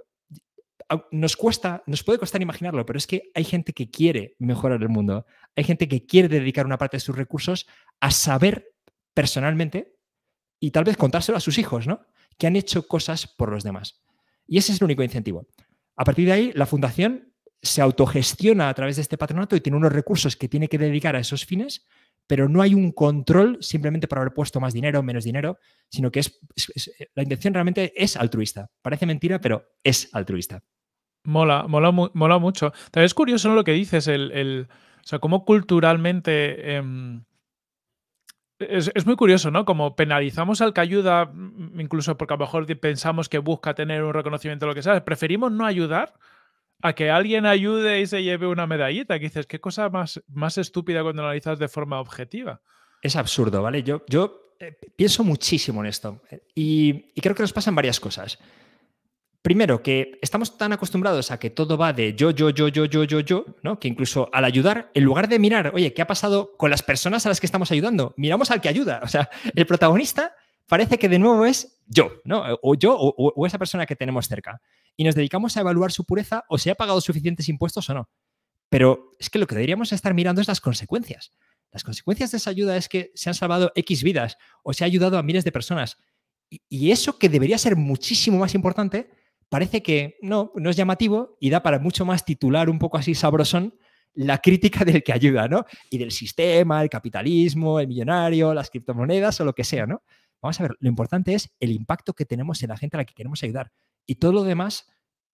nos cuesta, nos puede costar imaginarlo, pero es que hay gente que quiere mejorar el mundo. Hay gente que quiere dedicar una parte de sus recursos a saber personalmente y tal vez contárselo a sus hijos, ¿no? Que han hecho cosas por los demás. Y ese es el único incentivo. A partir de ahí, la fundación se autogestiona a través de este patronato y tiene unos recursos que tiene que dedicar a esos fines, pero no hay un control simplemente por haber puesto más dinero menos dinero, sino que es, la intención realmente es altruista. Parece mentira, pero es altruista. Mola, mola, mola mucho. Es curioso lo que dices, el, o sea, cómo culturalmente... Em, es, muy curioso, ¿no? Como penalizamos al que ayuda, incluso porque a lo mejor pensamos que busca tener un reconocimiento o lo que sea. Preferimos no ayudar a que alguien ayude y se lleve una medallita. Que dices, qué cosa más, más estúpida cuando analizas de forma objetiva. Es absurdo, ¿vale? Yo, yo eh, pienso muchísimo en esto eh, y, y creo que nos pasan varias cosas. Primero, que estamos tan acostumbrados a que todo va de yo, yo, yo, yo, yo, yo, yo, ¿no? Que incluso al ayudar, en lugar de mirar, oye, ¿qué ha pasado con las personas a las que estamos ayudando? Miramos al que ayuda. O sea, el protagonista parece que de nuevo es yo, ¿no? O yo o, esa persona que tenemos cerca. Y nos dedicamos a evaluar su pureza o si ha pagado suficientes impuestos o no. Pero es que lo que deberíamos estar mirando es las consecuencias. Las consecuencias de esa ayuda es que se han salvado X vidas o se ha ayudado a miles de personas. y eso que debería ser muchísimo más importante parece que no, no es llamativo y da para mucho más titular un poco así sabrosón la crítica del que ayuda, ¿no? Y del sistema, el capitalismo, el millonario, las criptomonedas o lo que sea, ¿no? Vamos a ver, lo importante es el impacto que tenemos en la gente a la que queremos ayudar. Y todo lo demás,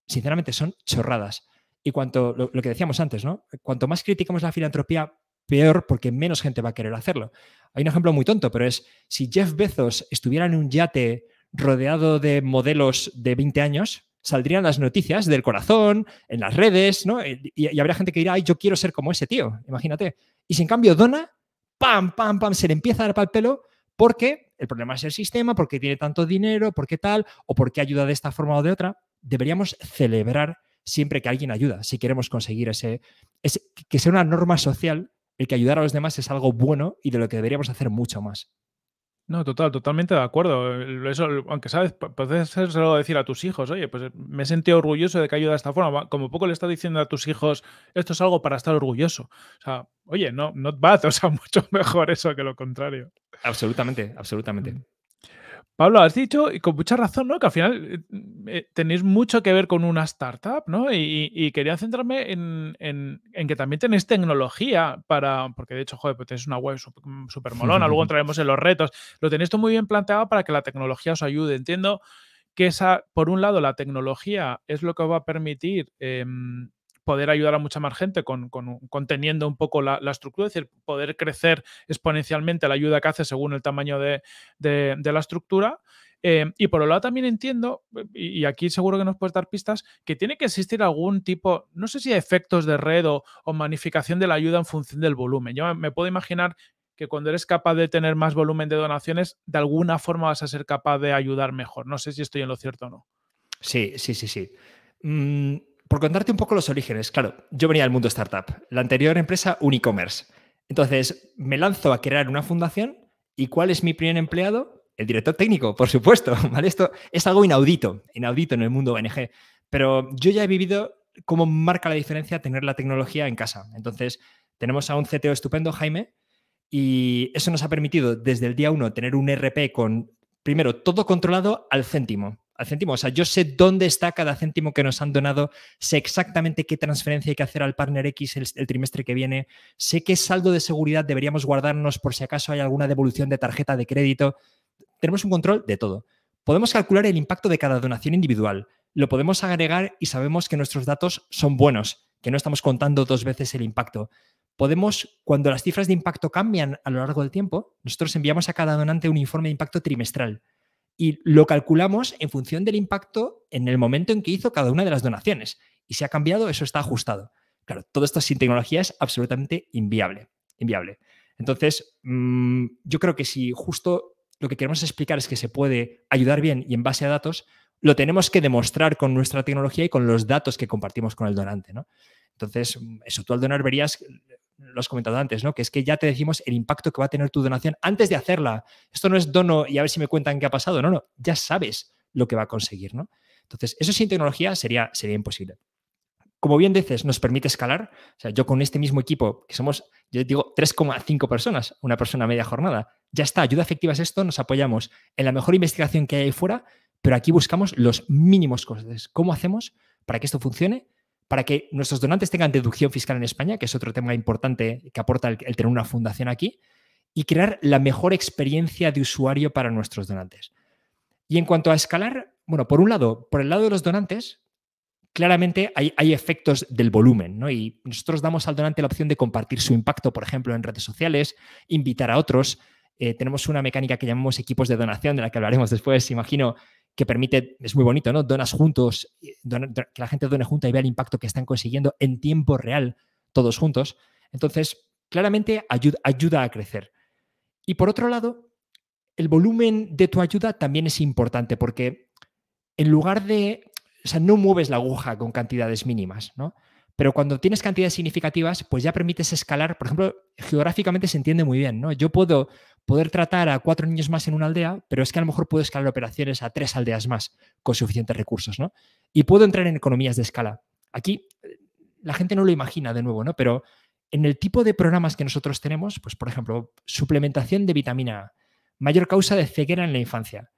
sinceramente, son chorradas. Y cuanto, lo, que decíamos antes, ¿no? Cuanto más criticamos la filantropía, peor porque menos gente va a querer hacerlo. Hay un ejemplo muy tonto, pero es si Jeff Bezos estuviera en un yate rodeado de modelos de 20 años, saldrían las noticias del corazón, en las redes, ¿no? Y, habría gente que dirá, yo quiero ser como ese tío, imagínate. Y si en cambio dona, pam, pam, pam, se le empieza a dar para el pelo porque el problema es el sistema, porque tiene tanto dinero, porque tal, o porque ayuda de esta forma o de otra. Deberíamos celebrar siempre que alguien ayuda, si queremos conseguir ese, ese que sea una norma social, el que ayudar a los demás es algo bueno y de lo que deberíamos hacer mucho más. No, total, totalmente de acuerdo. Eso, aunque sabes, puedes solo decir a tus hijos, oye, pues me sentido orgulloso de que ayuda de esta forma. Como poco le estás diciendo a tus hijos, esto es algo para estar orgulloso. O sea, oye, no, not bad, o sea, mucho mejor eso que lo contrario. Absolutamente, absolutamente. Mm. Pablo, has dicho, y con mucha razón, ¿no? Que al final eh, eh, tenéis mucho que ver con una startup, ¿no? Y, quería centrarme en, que también tenéis tecnología para, porque de hecho, joder, pues tenéis una web súper molona, luego entraremos en los retos. Lo tenéis todo muy bien planteado para que la tecnología os ayude. Entiendo que esa, por un lado, la tecnología es lo que os va a permitir em, poder ayudar a mucha más gente con, conteniendo un poco la, estructura, es decir, poder crecer exponencialmente la ayuda que hace según el tamaño de, la estructura. Eh, y por otro lado también entiendo, y, aquí seguro que nos puedes dar pistas, que tiene que existir algún tipo, no sé si efectos de red o, o magnificación de la ayuda en función del volumen. Yo me puedo imaginar que cuando eres capaz de tener más volumen de donaciones, de alguna forma vas a ser capaz de ayudar mejor. No sé si estoy en lo cierto o no. Sí, sí, sí, sí. Mm, por contarte un poco los orígenes, claro, yo venía del mundo startup, la anterior empresa Unicommerce. Entonces, me lanzo a crear una fundación y ¿cuál es mi primer empleado? El director técnico, por supuesto. ¿vale? Esto es algo inaudito, inaudito en el mundo ONG. Pero yo ya he vivido cómo marca la diferencia tener la tecnología en casa. Entonces, tenemos a un CTO estupendo, Jaime, y eso nos ha permitido desde el día uno tener un RP con, primero, todo controlado al céntimo al céntimo. O sea, yo sé dónde está cada céntimo que nos han donado, sé exactamente qué transferencia hay que hacer al partner X el, trimestre que viene, sé qué saldo de seguridad deberíamos guardarnos por si acaso hay alguna devolución de tarjeta de crédito. Tenemos un control de todo. Podemos calcular el impacto de cada donación individual. Lo podemos agregar y sabemos que nuestros datos son buenos, que no estamos contando dos veces el impacto podemos, cuando las cifras de impacto cambian a lo largo del tiempo, nosotros enviamos a cada donante un informe de impacto trimestral y lo calculamos en función del impacto en el momento en que hizo cada una de las donaciones. Y si ha cambiado, eso está ajustado. Claro, todo esto sin tecnología es absolutamente inviable. inviable. Entonces, mm, yo creo que si justo lo que queremos explicar es que se puede ayudar bien y en base a datos, lo tenemos que demostrar con nuestra tecnología y con los datos que compartimos con el donante. ¿no? Entonces, eso tú al donar verías lo has comentado antes, ¿no? Que es que ya te decimos el impacto que va a tener tu donación antes de hacerla. Esto no es dono y a ver si me cuentan qué ha pasado. No, no, ya sabes lo que va a conseguir, ¿no? Entonces, eso sin tecnología sería, sería imposible. Como bien dices, nos permite escalar. O sea, yo con este mismo equipo, que somos, yo digo, 3,5 personas, una persona media jornada, ya está, ayuda efectiva es esto, nos apoyamos en la mejor investigación que hay ahí fuera, pero aquí buscamos los mínimos costes. ¿Cómo hacemos para que esto funcione para que nuestros donantes tengan deducción fiscal en España, que es otro tema importante que aporta el, tener una fundación aquí, y crear la mejor experiencia de usuario para nuestros donantes. Y en cuanto a escalar, bueno, por un lado, por el lado de los donantes, claramente hay, efectos del volumen, ¿no? Y nosotros damos al donante la opción de compartir su impacto, por ejemplo, en redes sociales, invitar a otros. Eh, tenemos una mecánica que llamamos equipos de donación, de la que hablaremos después, imagino, que permite, es muy bonito, ¿no? Donas juntos, que la gente done junta y vea el impacto que están consiguiendo en tiempo real, todos juntos. Entonces, claramente ayuda, ayuda a crecer. Y por otro lado, el volumen de tu ayuda también es importante porque en lugar de, o sea, no mueves la aguja con cantidades mínimas, ¿no? Pero cuando tienes cantidades significativas, pues ya permites escalar. Por ejemplo, geográficamente se entiende muy bien, ¿no? Yo puedo poder tratar a cuatro niños más en una aldea, pero es que a lo mejor puedo escalar operaciones a tres aldeas más con suficientes recursos, ¿no? Y puedo entrar en economías de escala. Aquí eh, la gente no lo imagina de nuevo, ¿no? Pero en el tipo de programas que nosotros tenemos, pues por ejemplo, suplementación de vitamina A, mayor causa de ceguera en la infancia.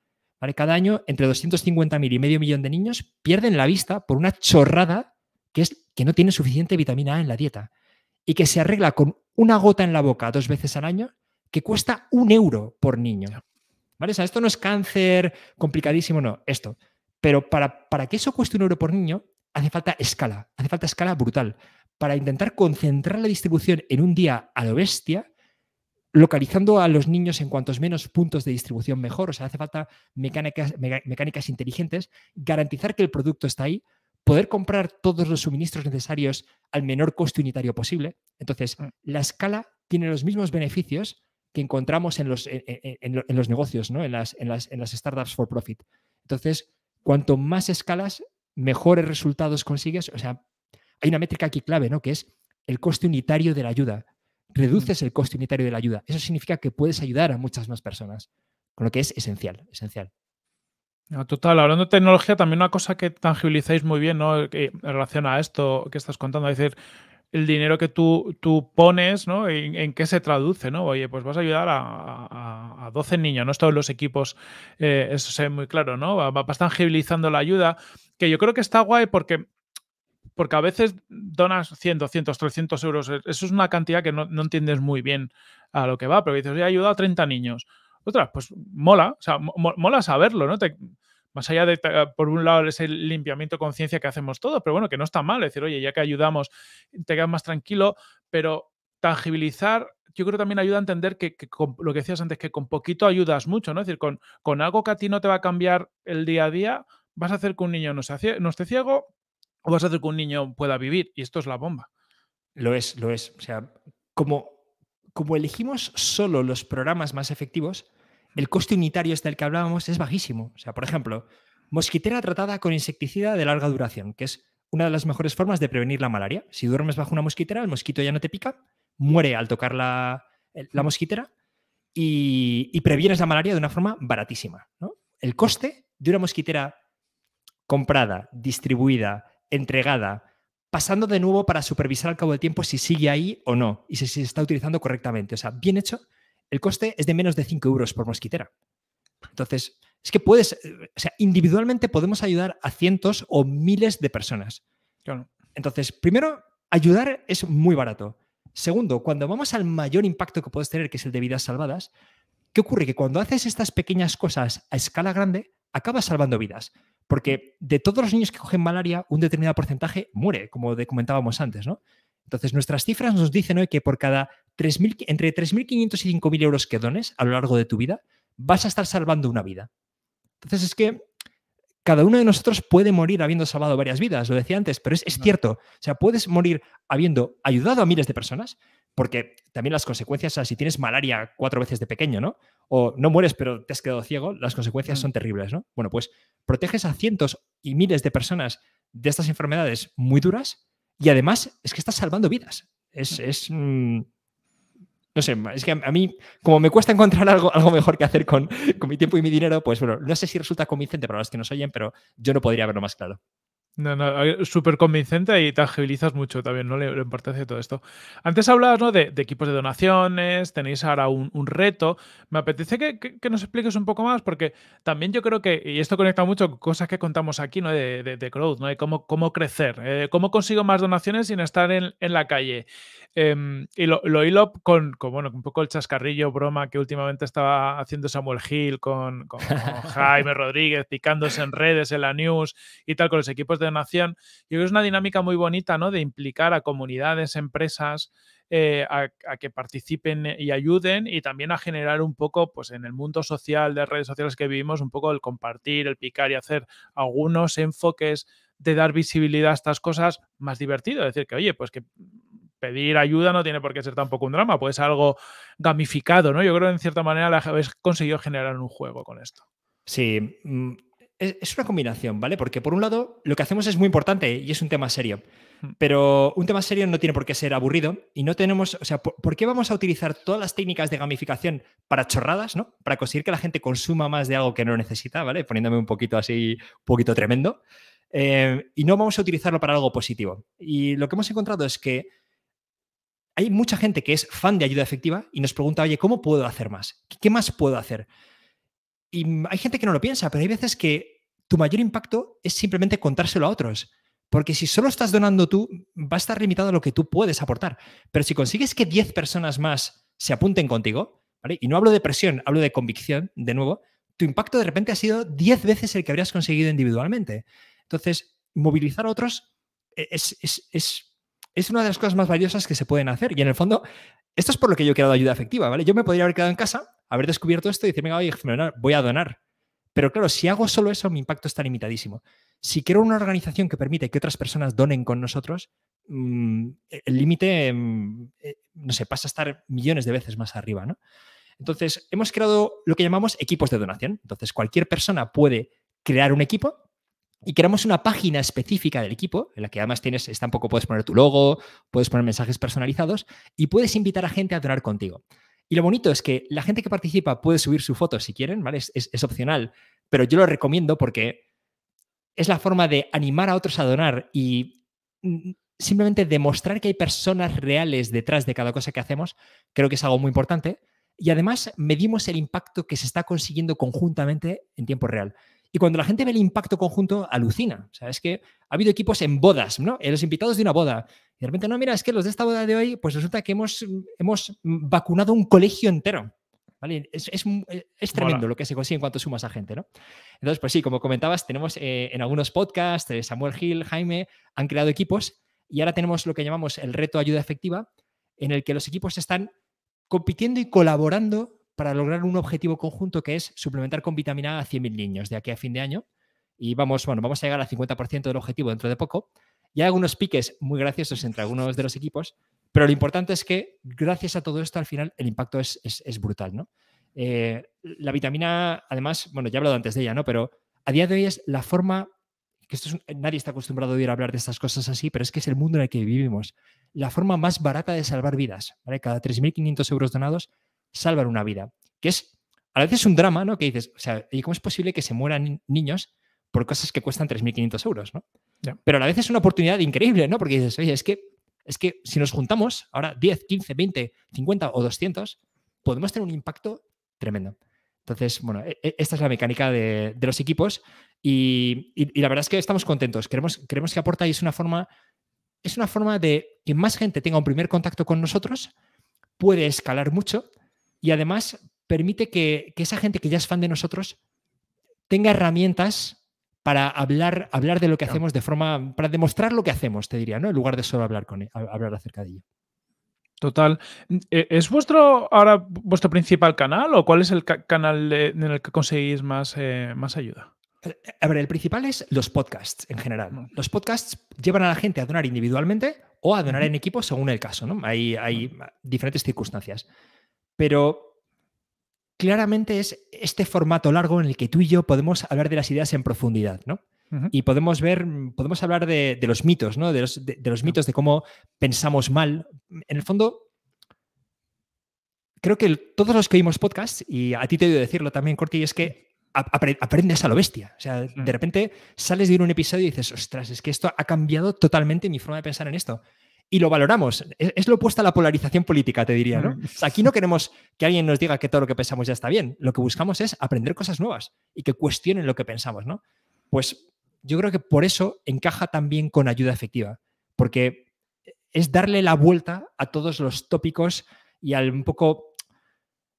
Cada año entre 250.000 y medio millón de niños pierden la vista por una chorrada que es que no tiene suficiente vitamina A en la dieta y que se arregla con una gota en la boca dos veces al año que cuesta un euro por niño. ¿Vale? O sea, esto no es cáncer complicadísimo, no, esto. Pero para, para que eso cueste un euro por niño, hace falta escala, hace falta escala brutal. Para intentar concentrar la distribución en un día a lo bestia, localizando a los niños en cuantos menos puntos de distribución mejor, o sea, hace falta mecánicas, mecánicas inteligentes, garantizar que el producto está ahí, poder comprar todos los suministros necesarios al menor coste unitario posible. Entonces, mm. la escala tiene los mismos beneficios que encontramos en los, en, los negocios, ¿no? en, las, en, las, en las startups for profit. Entonces, cuanto más escalas, mejores resultados consigues. O sea, hay una métrica aquí clave, ¿no? Que es el coste unitario de la ayuda. Reduces el coste unitario de la ayuda. Eso significa que puedes ayudar a muchas más personas, con lo que es esencial, esencial. Total, hablando de tecnología, también una cosa que tangibilizáis muy bien, ¿no? en relación a esto que estás contando, es decir, el dinero que tú, tú pones, ¿no? En, qué se traduce, ¿no? Oye, pues vas a ayudar a, a, 12 niños, ¿no? Esto en los equipos, eh, eso se ve muy claro, ¿no? Vas tangibilizando la ayuda, que yo creo que está guay porque porque a veces donas 100, 200, 300 euros. E, eso es una cantidad que no, entiendes muy bien a lo que va, pero dices, he ayudado a 30 niños. Otra, pues mola, o sea, mola saberlo, ¿no? Te, más allá de, por un lado, ese limpiamiento conciencia que hacemos todos, pero bueno, que no está mal, decir, oye, ya que ayudamos, te quedas más tranquilo, pero tangibilizar, yo creo que también ayuda a entender que, lo que decías antes, que con poquito ayudas mucho, ¿no? Es decir, con, con algo que a ti no te va a cambiar el día a día, vas a hacer que un niño no, no esté ciego o vas a hacer que un niño pueda vivir, y esto es la bomba. Lo es, lo es. O sea, como, como elegimos solo los programas más efectivos, el coste unitario este del que hablábamos es bajísimo. O sea, por ejemplo, mosquitera tratada con insecticida de larga duración, que es una de las mejores formas de prevenir la malaria. Si duermes bajo una mosquitera, el mosquito ya no te pica, muere al tocar la, mosquitera y, previenes la malaria de una forma baratísima. El coste de una mosquitera comprada, distribuida, entregada, pasando de nuevo para supervisar al cabo del tiempo si sigue ahí o no y si se está utilizando correctamente. O sea, bien hecho, el coste es de menos de 5 euros por mosquitera. Entonces, es que puedes, o sea, individualmente podemos ayudar a cientos o miles de personas. Claro. Entonces, primero, ayudar es muy barato. Segundo, cuando vamos al mayor impacto que puedes tener, que es el de vidas salvadas, ¿qué ocurre? Que cuando haces estas pequeñas cosas a escala grande, acabas salvando vidas. Porque de todos los niños que cogen malaria, un determinado porcentaje muere, como comentábamos antes, ¿no? Entonces, nuestras cifras nos dicen hoy que por cada 3, entre 3.500 y 5.000 euros que dones a lo largo de tu vida, vas a estar salvando una vida. Entonces, es que cada uno de nosotros puede morir habiendo salvado varias vidas, lo decía antes, pero es, cierto. O sea, puedes morir habiendo ayudado a miles de personas, porque también las consecuencias, si tienes malaria cuatro veces de pequeño, ¿no? O no mueres pero te has quedado ciego, las consecuencias son terribles, ¿no? Bueno, pues proteges a cientos y miles de personas de estas enfermedades muy duras y además es que estás salvando vidas. Es, es mm, no sé, es que a mí, como me cuesta encontrar algo, algo mejor que hacer con, con, mi tiempo y mi dinero, pues bueno, no sé si resulta convincente para los que nos oyen, pero yo no podría verlo más claro. No, no, súper convincente y tangibilizas mucho también, ¿no? Lo importante de todo esto. Antes hablabas, ¿no? De, equipos de donaciones, tenéis ahora un, reto. Me apetece que, nos expliques un poco más, porque también yo creo que, y esto conecta mucho con cosas que contamos aquí, ¿no? De, de, growth, ¿no? De cómo, cómo crecer, eh, cómo consigo más donaciones sin estar en, en la calle. Em, y lo, lo hilo con, con, bueno, un poco el chascarrillo, broma que últimamente estaba haciendo Samuel Hill con, con, Jaime Rodríguez, picándose en redes, en la news y tal, con los equipos de creo que es una dinámica muy bonita, ¿no? De implicar a comunidades, empresas, eh, a, a, que participen y ayuden y también a generar un poco, pues en el mundo social de redes sociales que vivimos, un poco el compartir, el picar y hacer algunos enfoques de dar visibilidad a estas cosas más divertido. Es decir, que oye, pues que pedir ayuda no tiene por qué ser tampoco un drama, puede ser algo gamificado, ¿no? Yo creo que en cierta manera la habéis conseguido generar un juego con esto. Sí, mm, es una combinación, ¿vale? Porque por un lado, lo que hacemos es muy importante y es un tema serio. Hmm. Pero un tema serio no tiene por qué ser aburrido y no tenemos, o sea, ¿por, qué vamos a utilizar todas las técnicas de gamificación para chorradas, ¿no? Para conseguir que la gente consuma más de algo que no necesita, ¿vale? Poniéndome un poquito así, un poquito tremendo. Eh, y no vamos a utilizarlo para algo positivo. Y lo que hemos encontrado es que hay mucha gente que es fan de ayuda efectiva y nos pregunta, oye, ¿cómo puedo hacer más? ¿Qué más puedo hacer? Y hay gente que no lo piensa, pero hay veces que tu mayor impacto es simplemente contárselo a otros. Porque si solo estás donando tú, va a estar limitado a lo que tú puedes aportar. Pero si consigues que 10 personas más se apunten contigo, ¿vale? y no hablo de presión, hablo de convicción, de nuevo, tu impacto de repente ha sido 10 veces el que habrías conseguido individualmente. Entonces, movilizar a otros es, es, es es una de las cosas más valiosas que se pueden hacer. Y en el fondo, esto es por lo que yo he creado ayuda efectiva, ¿vale? Yo me podría haber quedado en casa, haber descubierto esto y decirme, oye, voy a donar. Pero claro, si hago solo eso, mi impacto está limitadísimo. Si quiero una organización que permite que otras personas donen con nosotros, mm, el límite, mm, eh, no sé, pasa a estar millones de veces más arriba, ¿no? Entonces, hemos creado lo que llamamos equipos de donación. Entonces, cualquier persona puede crear un equipo y creamos una página específica del equipo, en la que además tienes, tampoco puedes poner tu logo, puedes poner mensajes personalizados y puedes invitar a gente a donar contigo. Y lo bonito es que la gente que participa puede subir su foto si quieren, ¿vale? Es, opcional, pero yo lo recomiendo porque es la forma de animar a otros a donar y mm, simplemente demostrar que hay personas reales detrás de cada cosa que hacemos, creo que es algo muy importante. Y además medimos el impacto que se está consiguiendo conjuntamente en tiempo real. Y cuando la gente ve el impacto conjunto, alucina. O es que ha habido equipos en bodas, ¿no? En los invitados de una boda. De repente, no, mira, es que los de esta boda de hoy, pues resulta que hemos, hemos vacunado un colegio entero. ¿Vale? Es, es, tremendo lo que se consigue en cuanto sumas a gente, ¿no? Entonces, pues sí, como comentabas, tenemos eh, en algunos podcasts, eh, Samuel Hill, Jaime, han creado equipos y ahora tenemos lo que llamamos el reto ayuda efectiva, en el que los equipos están compitiendo y colaborando para lograr un objetivo conjunto que es suplementar con vitamina A a 100.000 niños de aquí a fin de año. Y vamos, bueno, vamos a llegar al 50% del objetivo dentro de poco. Y hay algunos piques muy graciosos entre algunos de los equipos, pero lo importante es que gracias a todo esto al final el impacto es, brutal, ¿no? Eh, la vitamina, además, bueno, ya he hablado antes de ella, ¿no? Pero a día de hoy es la forma, que esto es, nadie está acostumbrado a oír hablar de estas cosas así, pero es que es el mundo en el que vivimos. La forma más barata de salvar vidas, ¿vale? Cada 3.500 euros donados salvar una vida. Que es a veces un drama, ¿no? Que dices, o sea, ¿y cómo es posible que se mueran niños por cosas que cuestan 3.500 euros, ¿no? Pero a la vez es una oportunidad increíble, ¿no? Porque dices, oye, es que, es que si nos juntamos ahora 10, 15, 20, 50 o 200, podemos tener un impacto tremendo. Entonces, bueno, e, e, esta es la mecánica de, los equipos y, la verdad es que estamos contentos. Queremos, creemos que aporta y es una forma, es una forma de que más gente tenga un primer contacto con nosotros, puede escalar mucho y además permite que, esa gente que ya es fan de nosotros tenga herramientas para hablar, hablar de lo que hacemos de forma, para demostrar lo que hacemos, te diría, ¿no? En lugar de solo hablar, con, hablar acerca de ello. Total. ¿E-, ¿Es vuestro ahora vuestro principal canal o cuál es el canal en el que conseguís más, eh, más ayuda? A ver, el principal es los podcasts en general. Los podcasts llevan a la gente a donar individualmente o a donar en equipo según el caso, ¿no? Hay, hay diferentes circunstancias. Pero claramente es este formato largo en el que tú y yo podemos hablar de las ideas en profundidad, ¿no? Y podemos ver, podemos hablar de, los mitos, ¿no? De los, mitos de cómo pensamos mal. En el fondo, creo que todos los que oímos podcast, y a ti te he oído decirlo también, Corti, es que aprendes a lo bestia. O sea, de repente sales de un episodio y dices, ostras, es que esto ha cambiado totalmente mi forma de pensar en esto. Y lo valoramos. Es, lo opuesto a la polarización política, te diría, ¿no? Mm. aquí no queremos que alguien nos diga que todo lo que pensamos ya está bien. Lo que buscamos es aprender cosas nuevas y que cuestionen lo que pensamos, ¿no? Pues yo creo que por eso encaja también con ayuda efectiva, porque es darle la vuelta a todos los tópicos y al un poco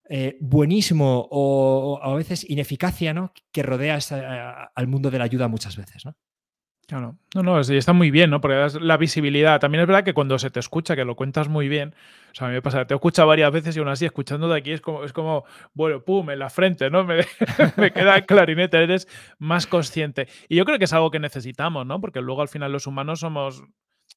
eh, buenísimo o, a veces ineficacia ¿no? que rodea al mundo de la ayuda muchas veces. ¿no? Claro, no, no, está muy bien, ¿no? Porque das la visibilidad. También es verdad que cuando se te escucha, que lo cuentas muy bien, o sea, a mí me pasa, te escucha varias veces y aún así, escuchando de aquí, es como, es como bueno, pum, en la frente, ¿no? Me, me queda clarinete, eres más consciente. Y yo creo que es algo que necesitamos, ¿no? Porque luego al final los humanos somos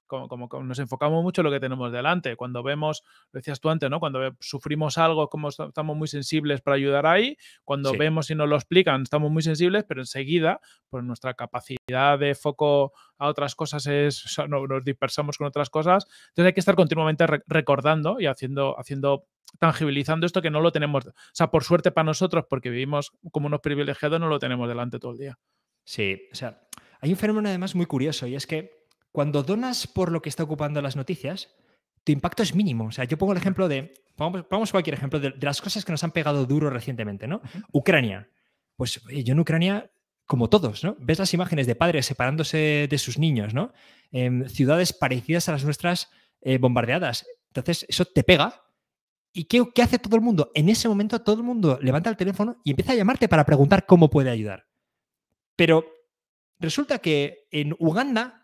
como, nos enfocamos mucho en lo que tenemos delante. Cuando vemos, lo decías tú antes, ¿no? Cuando sufrimos algo, como estamos muy sensibles para ayudar ahí. Cuando vemos y nos lo explican, estamos muy sensibles, pero enseguida, pues nuestra capacidad de foco a otras cosas es, o nos dispersamos con otras cosas. Entonces hay que estar continuamente recordando y haciendo, haciendo tangibilizando esto que no lo tenemos, o sea, por suerte para nosotros, porque vivimos como unos privilegiados, no lo tenemos delante todo el día. Sí, o sea, hay un fenómeno además muy curioso y es que cuando donas por lo que está ocupando las noticias, tu impacto es mínimo. O sea, yo pongo el ejemplo de, vamos, cualquier ejemplo, de, las cosas que nos han pegado duro recientemente, ¿no? Ucrania. Pues yo en Ucrania, como todos, ¿no? Ves las imágenes de padres separándose de sus niños, ¿no? En ciudades parecidas a las nuestras eh, bombardeadas. Entonces, eso te pega. ¿Y qué, qué hace todo el mundo? En ese momento todo el mundo levanta el teléfono y empieza a llamarte para preguntar cómo puede ayudar. Pero resulta que en Uganda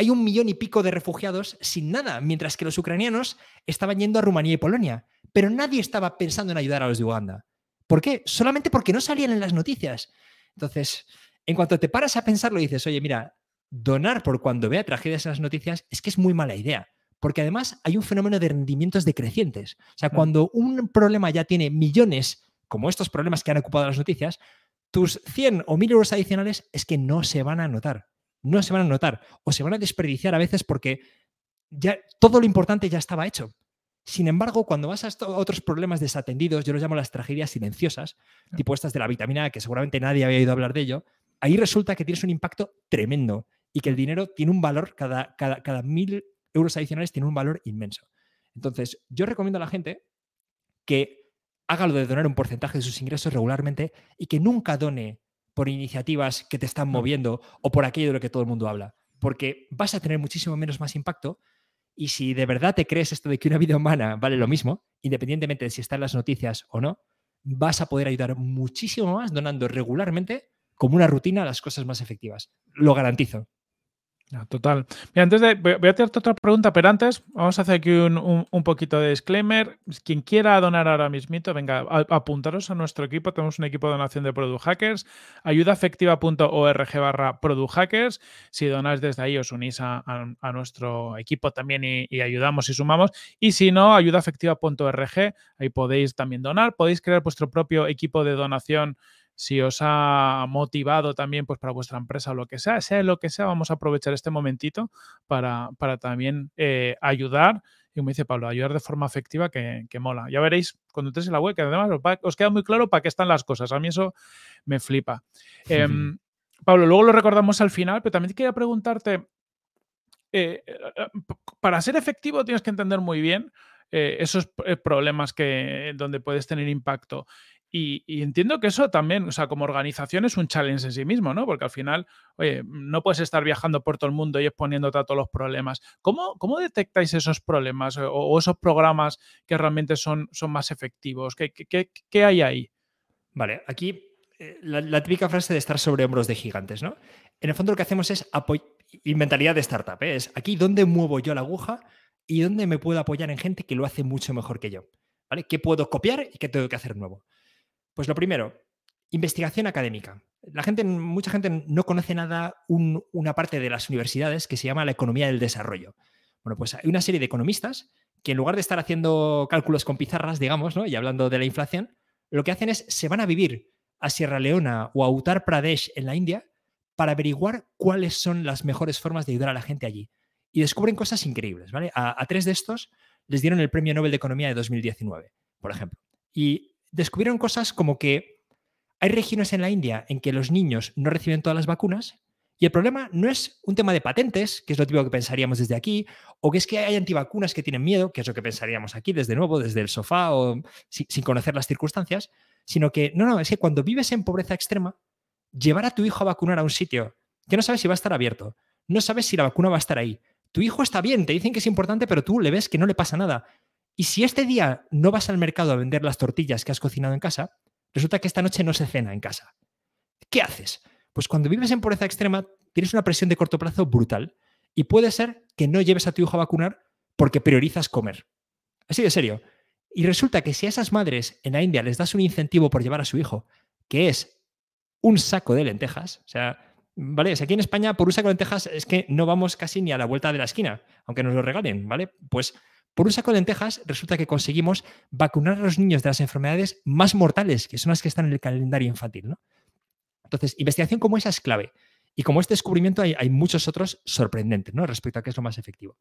hay un millón y pico de refugiados sin nada, mientras que los ucranianos estaban yendo a Rumanía y Polonia. Pero nadie estaba pensando en ayudar a los de Uganda. ¿Por qué? Solamente porque no salían en las noticias. Entonces, en cuanto te paras a pensarlo y dices, oye, mira, donar por cuando vea tragedias en las noticias es que es muy mala idea. Porque además hay un fenómeno de rendimientos decrecientes. O sea, cuando un problema ya tiene millones, como estos problemas que han ocupado las noticias, tus 100 o 1000 euros adicionales es que no se van a notar no se van a notar o se van a desperdiciar a veces porque ya todo lo importante ya estaba hecho. Sin embargo, cuando vas a otros problemas desatendidos, yo los llamo las tragedias silenciosas, tipo estas de la vitamina A, que seguramente nadie había oído hablar de ello, ahí resulta que tienes un impacto tremendo y que el dinero tiene un valor, cada, cada, cada mil euros adicionales tiene un valor inmenso. Entonces, yo recomiendo a la gente que haga lo de donar un porcentaje de sus ingresos regularmente y que nunca done por iniciativas que te están mm. moviendo o por aquello de lo que todo el mundo habla. Porque vas a tener muchísimo menos más impacto y si de verdad te crees esto de que una vida humana vale lo mismo, independientemente de si está en las noticias o no, vas a poder ayudar muchísimo más donando regularmente como una rutina las cosas más efectivas. Lo garantizo. Total. Antes de. Voy a hacerte otra pregunta, pero antes vamos a hacer aquí un, poquito de disclaimer. Quien quiera donar ahora mismito, venga, apuntaros a nuestro equipo. Tenemos un equipo de donación de Product Hackers. Ayudaefectiva.org barra Product Hackers. Si donáis desde ahí, os unís a, nuestro equipo también y, y, ayudamos y sumamos. Y si no, ayudaefectiva.org, ahí podéis también donar. Podéis crear vuestro propio equipo de donación si os ha motivado también pues para vuestra empresa o lo que sea, sea lo que sea, vamos a aprovechar este momentito para, también eh, ayudar. Y como dice Pablo, ayudar de forma efectiva que, mola. Ya veréis cuando entres en la web que además os, queda muy claro para qué están las cosas. A mí eso me flipa. Em, Pablo, luego lo recordamos al final, pero también quería preguntarte, eh, eh, para ser efectivo tienes que entender muy bien esos problemas que, donde puedes tener impacto. Y, entiendo que eso también, o sea, como organización es un challenge en sí mismo, ¿no? Porque al final, oye, no puedes estar viajando por todo el mundo y exponiéndote a todos los problemas. ¿Cómo, cómo detectáis esos problemas o, esos programas que realmente son, son más efectivos? ¿Qué, qué, hay ahí? Vale, aquí eh, la, típica frase de estar sobre hombros de gigantes, ¿no? En el fondo lo que hacemos es y mentalidad de startup, ¿eh? es aquí dónde muevo yo la aguja y dónde me puedo apoyar en gente que lo hace mucho mejor que yo. ¿Vale? ¿Qué puedo copiar y qué tengo que hacer nuevo? Pues lo primero, investigación académica. La gente, mucha gente no conoce nada una parte de las universidades que se llama la economía del desarrollo. Bueno, pues hay una serie de economistas que en lugar de estar haciendo cálculos con pizarras, digamos, ¿no? y hablando de la inflación, lo que hacen es se van a vivir a Sierra Leona o a Uttar Pradesh en la India para averiguar cuáles son las mejores formas de ayudar a la gente allí. Y descubren cosas increíbles, ¿vale? A, a tres de estos les dieron el Premio Nobel de Economía de 2019, por ejemplo. Y descubrieron cosas como que hay regiones en la India en que los niños no reciben todas las vacunas y el problema no es un tema de patentes, que es lo típico que pensaríamos desde aquí, o que es que hay antivacunas que tienen miedo, que es lo que pensaríamos aquí desde nuevo, desde el sofá o sin conocer las circunstancias, sino que no, no, es que cuando vives en pobreza extrema, llevar a tu hijo a vacunar a un sitio que no sabes si va a estar abierto, no sabes si la vacuna va a estar ahí. Tu hijo está bien, te dicen que es importante, pero tú le ves que no le pasa nada. Y si este día no vas al mercado a vender las tortillas que has cocinado en casa, resulta que esta noche no se cena en casa. ¿Qué haces? Pues cuando vives en pobreza extrema, tienes una presión de corto plazo brutal y puede ser que no lleves a tu hijo a vacunar porque priorizas comer. Así de serio. Y resulta que si a esas madres en la India les das un incentivo por llevar a su hijo, que es un saco de lentejas, o sea, ¿vale? aquí en España por un saco de lentejas es que no vamos casi ni a la vuelta de la esquina, aunque nos lo regalen, ¿vale? Pues por un saco de lentejas resulta que conseguimos vacunar a los niños de las enfermedades más mortales, que son las que están en el calendario infantil. ¿no? Entonces, investigación como esa es clave. Y como este descubrimiento hay, muchos otros sorprendentes ¿no? respecto a qué es lo más efectivo.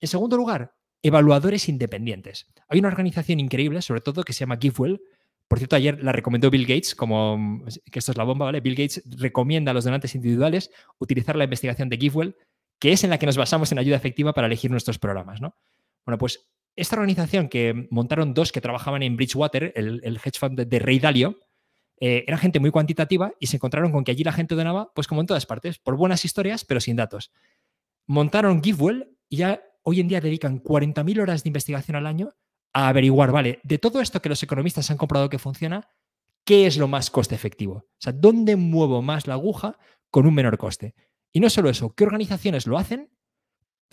En segundo lugar, evaluadores independientes. Hay una organización increíble, sobre todo, que se llama GiveWell. Por cierto, ayer la recomendó Bill Gates, como que esto es la bomba, ¿vale? Bill Gates recomienda a los donantes individuales utilizar la investigación de GiveWell, que es en la que nos basamos en ayuda efectiva para elegir nuestros programas, ¿no? Bueno, pues esta organización que montaron dos que trabajaban en Bridgewater, el, hedge fund de, Rey Dalio, eh, era gente muy cuantitativa y se encontraron con que allí la gente donaba, pues como en todas partes, por buenas historias, pero sin datos. Montaron GiveWell y ya hoy en día dedican 40.000 horas de investigación al año a averiguar, vale, de todo esto que los economistas han comprobado que funciona, ¿qué es lo más coste efectivo? O sea, ¿dónde muevo más la aguja con un menor coste? Y no solo eso, ¿qué organizaciones lo hacen?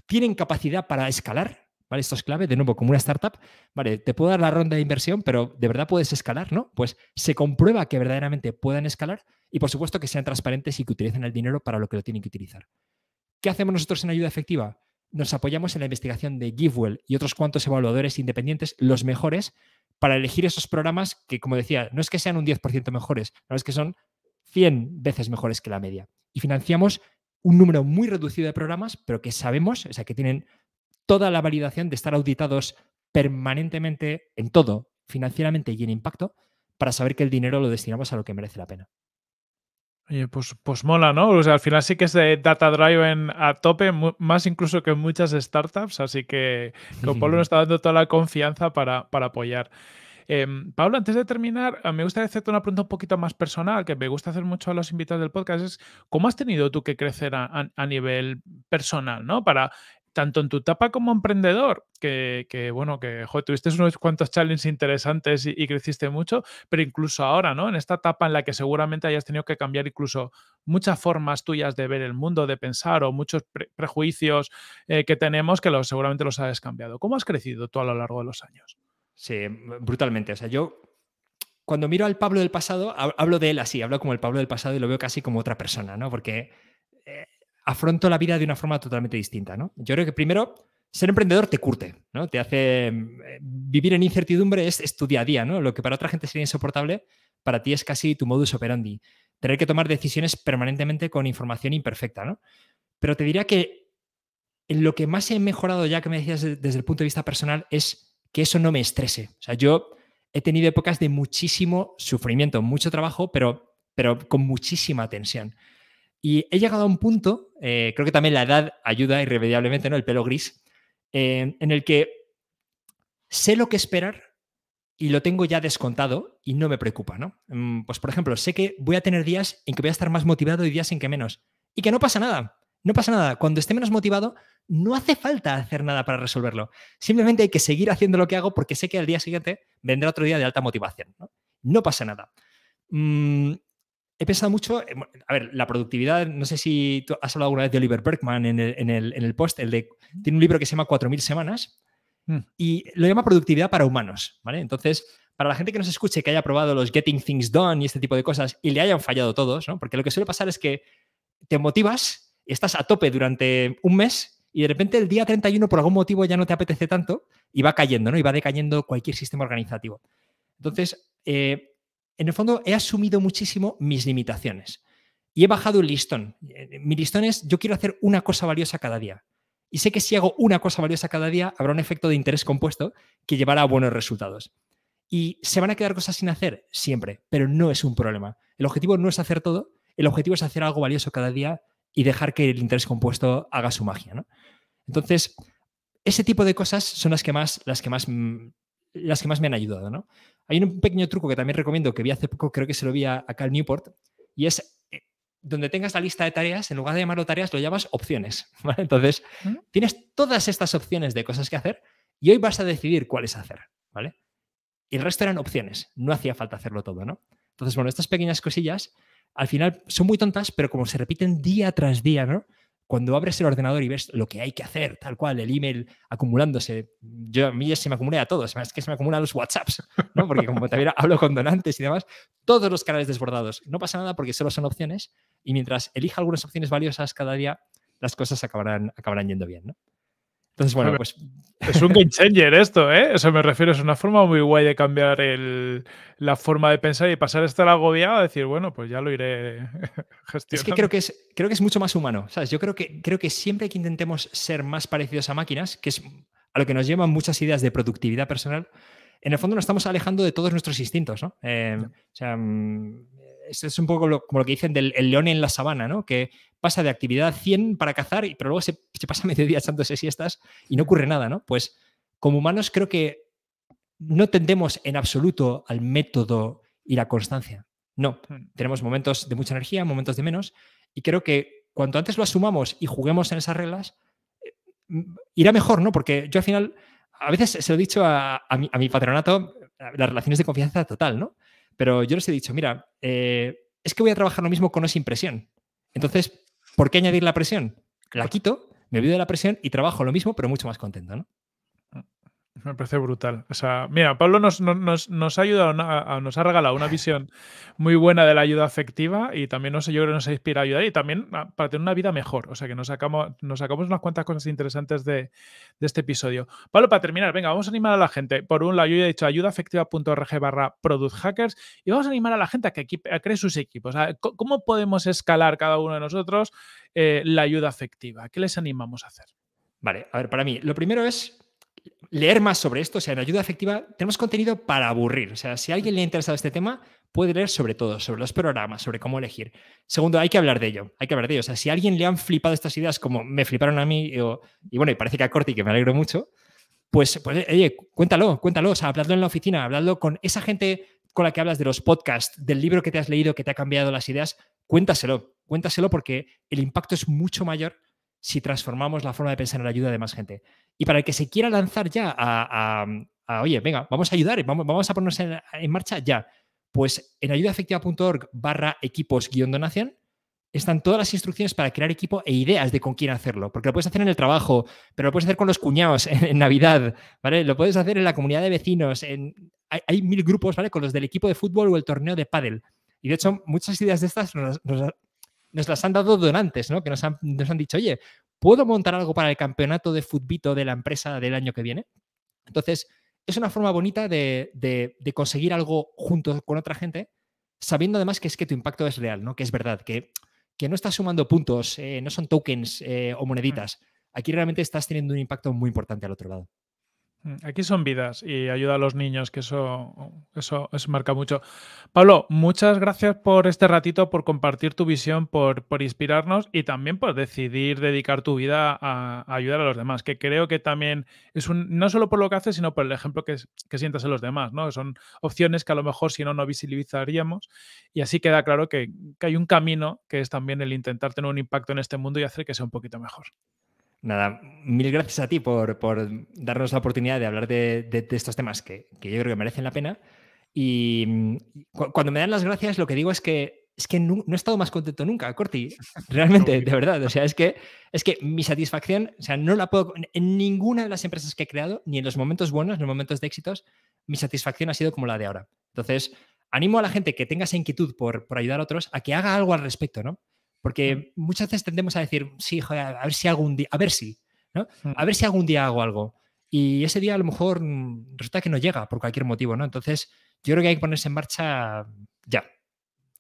¿Tienen capacidad para escalar? ¿Vale? Esto es clave, de nuevo, como una startup, ¿vale? Te puedo dar la ronda de inversión, pero ¿de verdad puedes escalar, no? Pues se comprueba que verdaderamente puedan escalar y, por supuesto, que sean transparentes y que utilicen el dinero para lo que lo tienen que utilizar. ¿Qué hacemos nosotros en ayuda efectiva? Nos apoyamos en la investigación de GiveWell y otros cuantos evaluadores independientes, los mejores, para elegir esos programas que, como decía, no es que sean un 10% mejores, no es que son 100 veces mejores que la media. Y financiamos un número muy reducido de programas, pero que sabemos, o sea, que tienen toda la validación de estar auditados permanentemente en todo, financieramente y en impacto, para saber que el dinero lo destinamos a lo que merece la pena. Oye, pues, pues mola, ¿no? O sea, al final sí que es de data driven a tope, más incluso que muchas startups, así que con Pablo nos está dando toda la confianza para, para apoyar. Em, Pablo, antes de terminar, me gustaría hacerte una pregunta un poquito más personal, que me gusta hacer mucho a los invitados del podcast, es ¿cómo has tenido tú que crecer a, a nivel personal, ¿no? Para tanto en tu etapa como emprendedor, que, bueno, que tuviste unos cuantos challenges interesantes y, creciste mucho, pero incluso ahora, ¿no? En esta etapa en la que seguramente hayas tenido que cambiar incluso muchas formas tuyas de ver el mundo, de pensar o muchos prejuicios eh, que tenemos que seguramente los has cambiado. ¿Cómo has crecido tú a lo largo de los años? Sí, brutalmente. O sea, yo cuando miro al Pablo del pasado, hablo de él así, hablo como el Pablo del pasado y lo veo casi como otra persona, ¿no? Porque afronto la vida de una forma totalmente distinta, ¿no? Yo creo que primero, ser emprendedor te curte, ¿no? Te hace eh, vivir en incertidumbre es, tu día a día, ¿no? Lo que para otra gente sería insoportable, para ti es casi tu modus operandi. Tener que tomar decisiones permanentemente con información imperfecta, ¿no? Pero te diría que lo que más he mejorado ya que me decías desde el punto de vista personal es que eso no me estrese. O sea, yo he tenido épocas de muchísimo sufrimiento, mucho trabajo, pero, pero con muchísima tensión. Y he llegado a un punto, eh, creo que también la edad ayuda irremediablemente, ¿no? El pelo gris, eh, en el que sé lo que esperar y lo tengo ya descontado y no me preocupa, ¿no? Mm, pues por ejemplo, sé que voy a tener días en que voy a estar más motivado y días en que menos. Y que no pasa nada. No pasa nada. Cuando esté menos motivado, no hace falta hacer nada para resolverlo. Simplemente hay que seguir haciendo lo que hago porque sé que al día siguiente vendrá otro día de alta motivación. No, pasa nada. Mm, he pensado mucho, eh, a ver, la productividad, no sé si tú has hablado alguna vez de Oliver Bergman en el, post, el de, tiene un libro que se llama 4.000 semanas mm. y lo llama productividad para humanos, ¿vale? Entonces, para la gente que nos escuche, que haya probado los Getting Things Done y este tipo de cosas y le hayan fallado todos, ¿no? Porque lo que suele pasar es que te motivas, estás a tope durante un mes y de repente el día 31 por algún motivo ya no te apetece tanto y va cayendo, ¿no? Y va decayendo cualquier sistema organizativo. Entonces, eh, en el fondo he asumido muchísimo mis limitaciones y he bajado el listón. Mi listón es, yo quiero hacer una cosa valiosa cada día. Y sé que si hago una cosa valiosa cada día, habrá un efecto de interés compuesto que llevará a buenos resultados. ¿Y se van a quedar cosas sin hacer? Siempre, pero no es un problema. El objetivo no es hacer todo, el objetivo es hacer algo valioso cada día y dejar que el interés compuesto haga su magia. ¿no? Entonces, ese tipo de cosas son las que más, las que más, las que más me han ayudado. ¿no? Hay un pequeño truco que también recomiendo que vi hace poco, creo que se lo vi a, Cal Newport, y es eh, donde tengas la lista de tareas, en lugar de llamarlo tareas, lo llamas opciones. Entonces, tienes todas estas opciones de cosas que hacer y hoy vas a decidir cuáles hacer. ¿vale? Y el resto eran opciones, no hacía falta hacerlo todo. ¿no? Entonces, bueno, estas pequeñas cosillas al final son muy tontas, pero como se repiten día tras día, ¿no? Cuando abres el ordenador y ves lo que hay que hacer, tal cual, el email acumulándose, yo a mí ya se me acumula a todos, es que se me acumulan los WhatsApps, ¿no? Porque como también hablo con donantes y demás, todos los canales desbordados. No pasa nada porque solo son opciones y mientras elija algunas opciones valiosas cada día, las cosas acabarán, acabarán yendo bien, ¿no? Entonces, bueno, pues. Es un game changer esto, ¿eh? Eso me refiero, es una forma muy guay de cambiar la forma de pensar y pasar a estar agobiado a decir, bueno, pues ya lo iré gestionando. Es que creo que es, creo que es mucho más humano, ¿sabes? Yo creo que, creo que siempre que intentemos ser más parecidos a máquinas, que es a lo que nos llevan muchas ideas de productividad personal, en el fondo nos estamos alejando de todos nuestros instintos, ¿no? Eh, o sea, es un poco como lo que dicen del león en la sabana, ¿no? Que pasa de actividad 100 para cazar, pero luego se, pasa mediodía echándose siestas y no ocurre nada, ¿no? Pues como humanos creo que no tendemos en absoluto al método y la constancia. No, hmm. tenemos momentos de mucha energía, momentos de menos, y creo que cuanto antes lo asumamos y juguemos en esas reglas, eh, irá mejor, ¿no? Porque yo al final, a veces se lo he dicho a, mi, a mi patronato, las relaciones de confianza total, ¿no? Pero yo les he dicho, mira, eh, es que voy a trabajar lo mismo con esa impresión. Entonces, ¿por qué añadir la presión? La quito, me olvido de la presión y trabajo lo mismo, pero mucho más contento, ¿no? Me parece brutal. O sea, mira, Pablo nos, ha ayudado, nos ha regalado una visión muy buena de la ayuda afectiva y también nos, yo creo que nos ha inspirado a ayudar y también para tener una vida mejor. O sea, que nos sacamos, nos sacamos unas cuantas cosas interesantes de, este episodio. Pablo, para terminar, venga, vamos a animar a la gente. Por un lado, yo ya he dicho ayudaafectiva.org barra y vamos a animar a la gente a que cree sus equipos. ¿Cómo podemos escalar cada uno de nosotros eh, la ayuda afectiva? ¿Qué les animamos a hacer? Vale, a ver, para mí, lo primero es leer más sobre esto, o sea, en ayuda efectiva tenemos contenido para aburrir. O sea, si a alguien le ha interesado este tema, puede leer sobre todo, sobre los programas, sobre cómo elegir. Segundo, hay que hablar de ello, hay que hablar de ello. O sea, si a alguien le han flipado estas ideas como me fliparon a mí, y bueno, y parece que a Corti, que me alegro mucho, pues, pues oye, cuéntalo, cuéntalo, o sea, habladlo en la oficina, habladlo con esa gente con la que hablas de los podcasts, del libro que te has leído que te ha cambiado las ideas, cuéntaselo, cuéntaselo porque el impacto es mucho mayor si transformamos la forma de pensar en la ayuda de más gente. Y para el que se quiera lanzar ya a, oye, venga, vamos a ayudar, vamos, vamos a ponernos en, marcha ya, pues en ayudaefectiva.org barra equipos guion donación están todas las instrucciones para crear equipo e ideas de con quién hacerlo. Porque lo puedes hacer en el trabajo, pero lo puedes hacer con los cuñados en, Navidad, ¿vale? Lo puedes hacer en la comunidad de vecinos. En, hay, mil grupos, ¿vale? Con los del equipo de fútbol o el torneo de pádel. Y de hecho, muchas ideas de estas nos, nos las han dado donantes, ¿no? Que nos han, nos han dicho, oye, ¿puedo montar algo para el campeonato de futbito de la empresa del año que viene? Entonces, es una forma bonita de, conseguir algo junto con otra gente, sabiendo además que es que tu impacto es real, ¿no? Que es verdad, que, que no estás sumando puntos, eh, no son tokens eh, o moneditas. Mm. Aquí realmente estás teniendo un impacto muy importante al otro lado. Mm, aquí son vidas y ayuda a los niños, que eso, eso, eso marca mucho. Pablo, muchas gracias por este ratito, por compartir tu visión, por, por inspirarnos y también por decidir dedicar tu vida a, ayudar a los demás, que creo que también es un, no solo por lo que haces, sino por el ejemplo que, que sientas en los demás, ¿no? Son opciones que a lo mejor si no, no visibilizaríamos y así queda claro que, que hay un camino que es también el intentar tener un impacto en este mundo y hacer que sea un poquito mejor. Nada, mil gracias a ti por, darnos la oportunidad de hablar de, estos temas que, yo creo que merecen la pena. Y mm, cuando me dan las gracias, lo que digo es que es que no, he estado más contento nunca, Corti. Realmente, de verdad. O sea, es que, es que mi satisfacción, o sea, no la puedo. En ninguna de las empresas que he creado, ni en los momentos buenos, ni en los momentos de éxitos, mi satisfacción ha sido como la de ahora. Entonces, animo a la gente que tenga esa inquietud por, por ayudar a otros a que haga algo al respecto, ¿no? Porque muchas veces tendemos a decir, sí, joder, a ver si algún día, a ver si, ¿no? A ver si algún día hago algo. Y ese día a lo mejor mm, resulta que no llega por cualquier motivo, ¿no? Entonces, yo creo que hay que ponerse en marcha ya,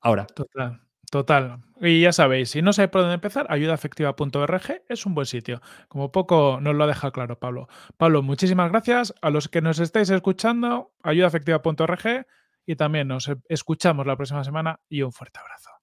ahora. Total. Total. Y ya sabéis, si no sabéis por dónde empezar, ayudaafectiva.org es un buen sitio. Como poco nos lo ha dejado claro Pablo. Pablo, muchísimas gracias. A los que nos estáis escuchando, ayudaafectiva.org y también nos escuchamos la próxima semana y un fuerte abrazo.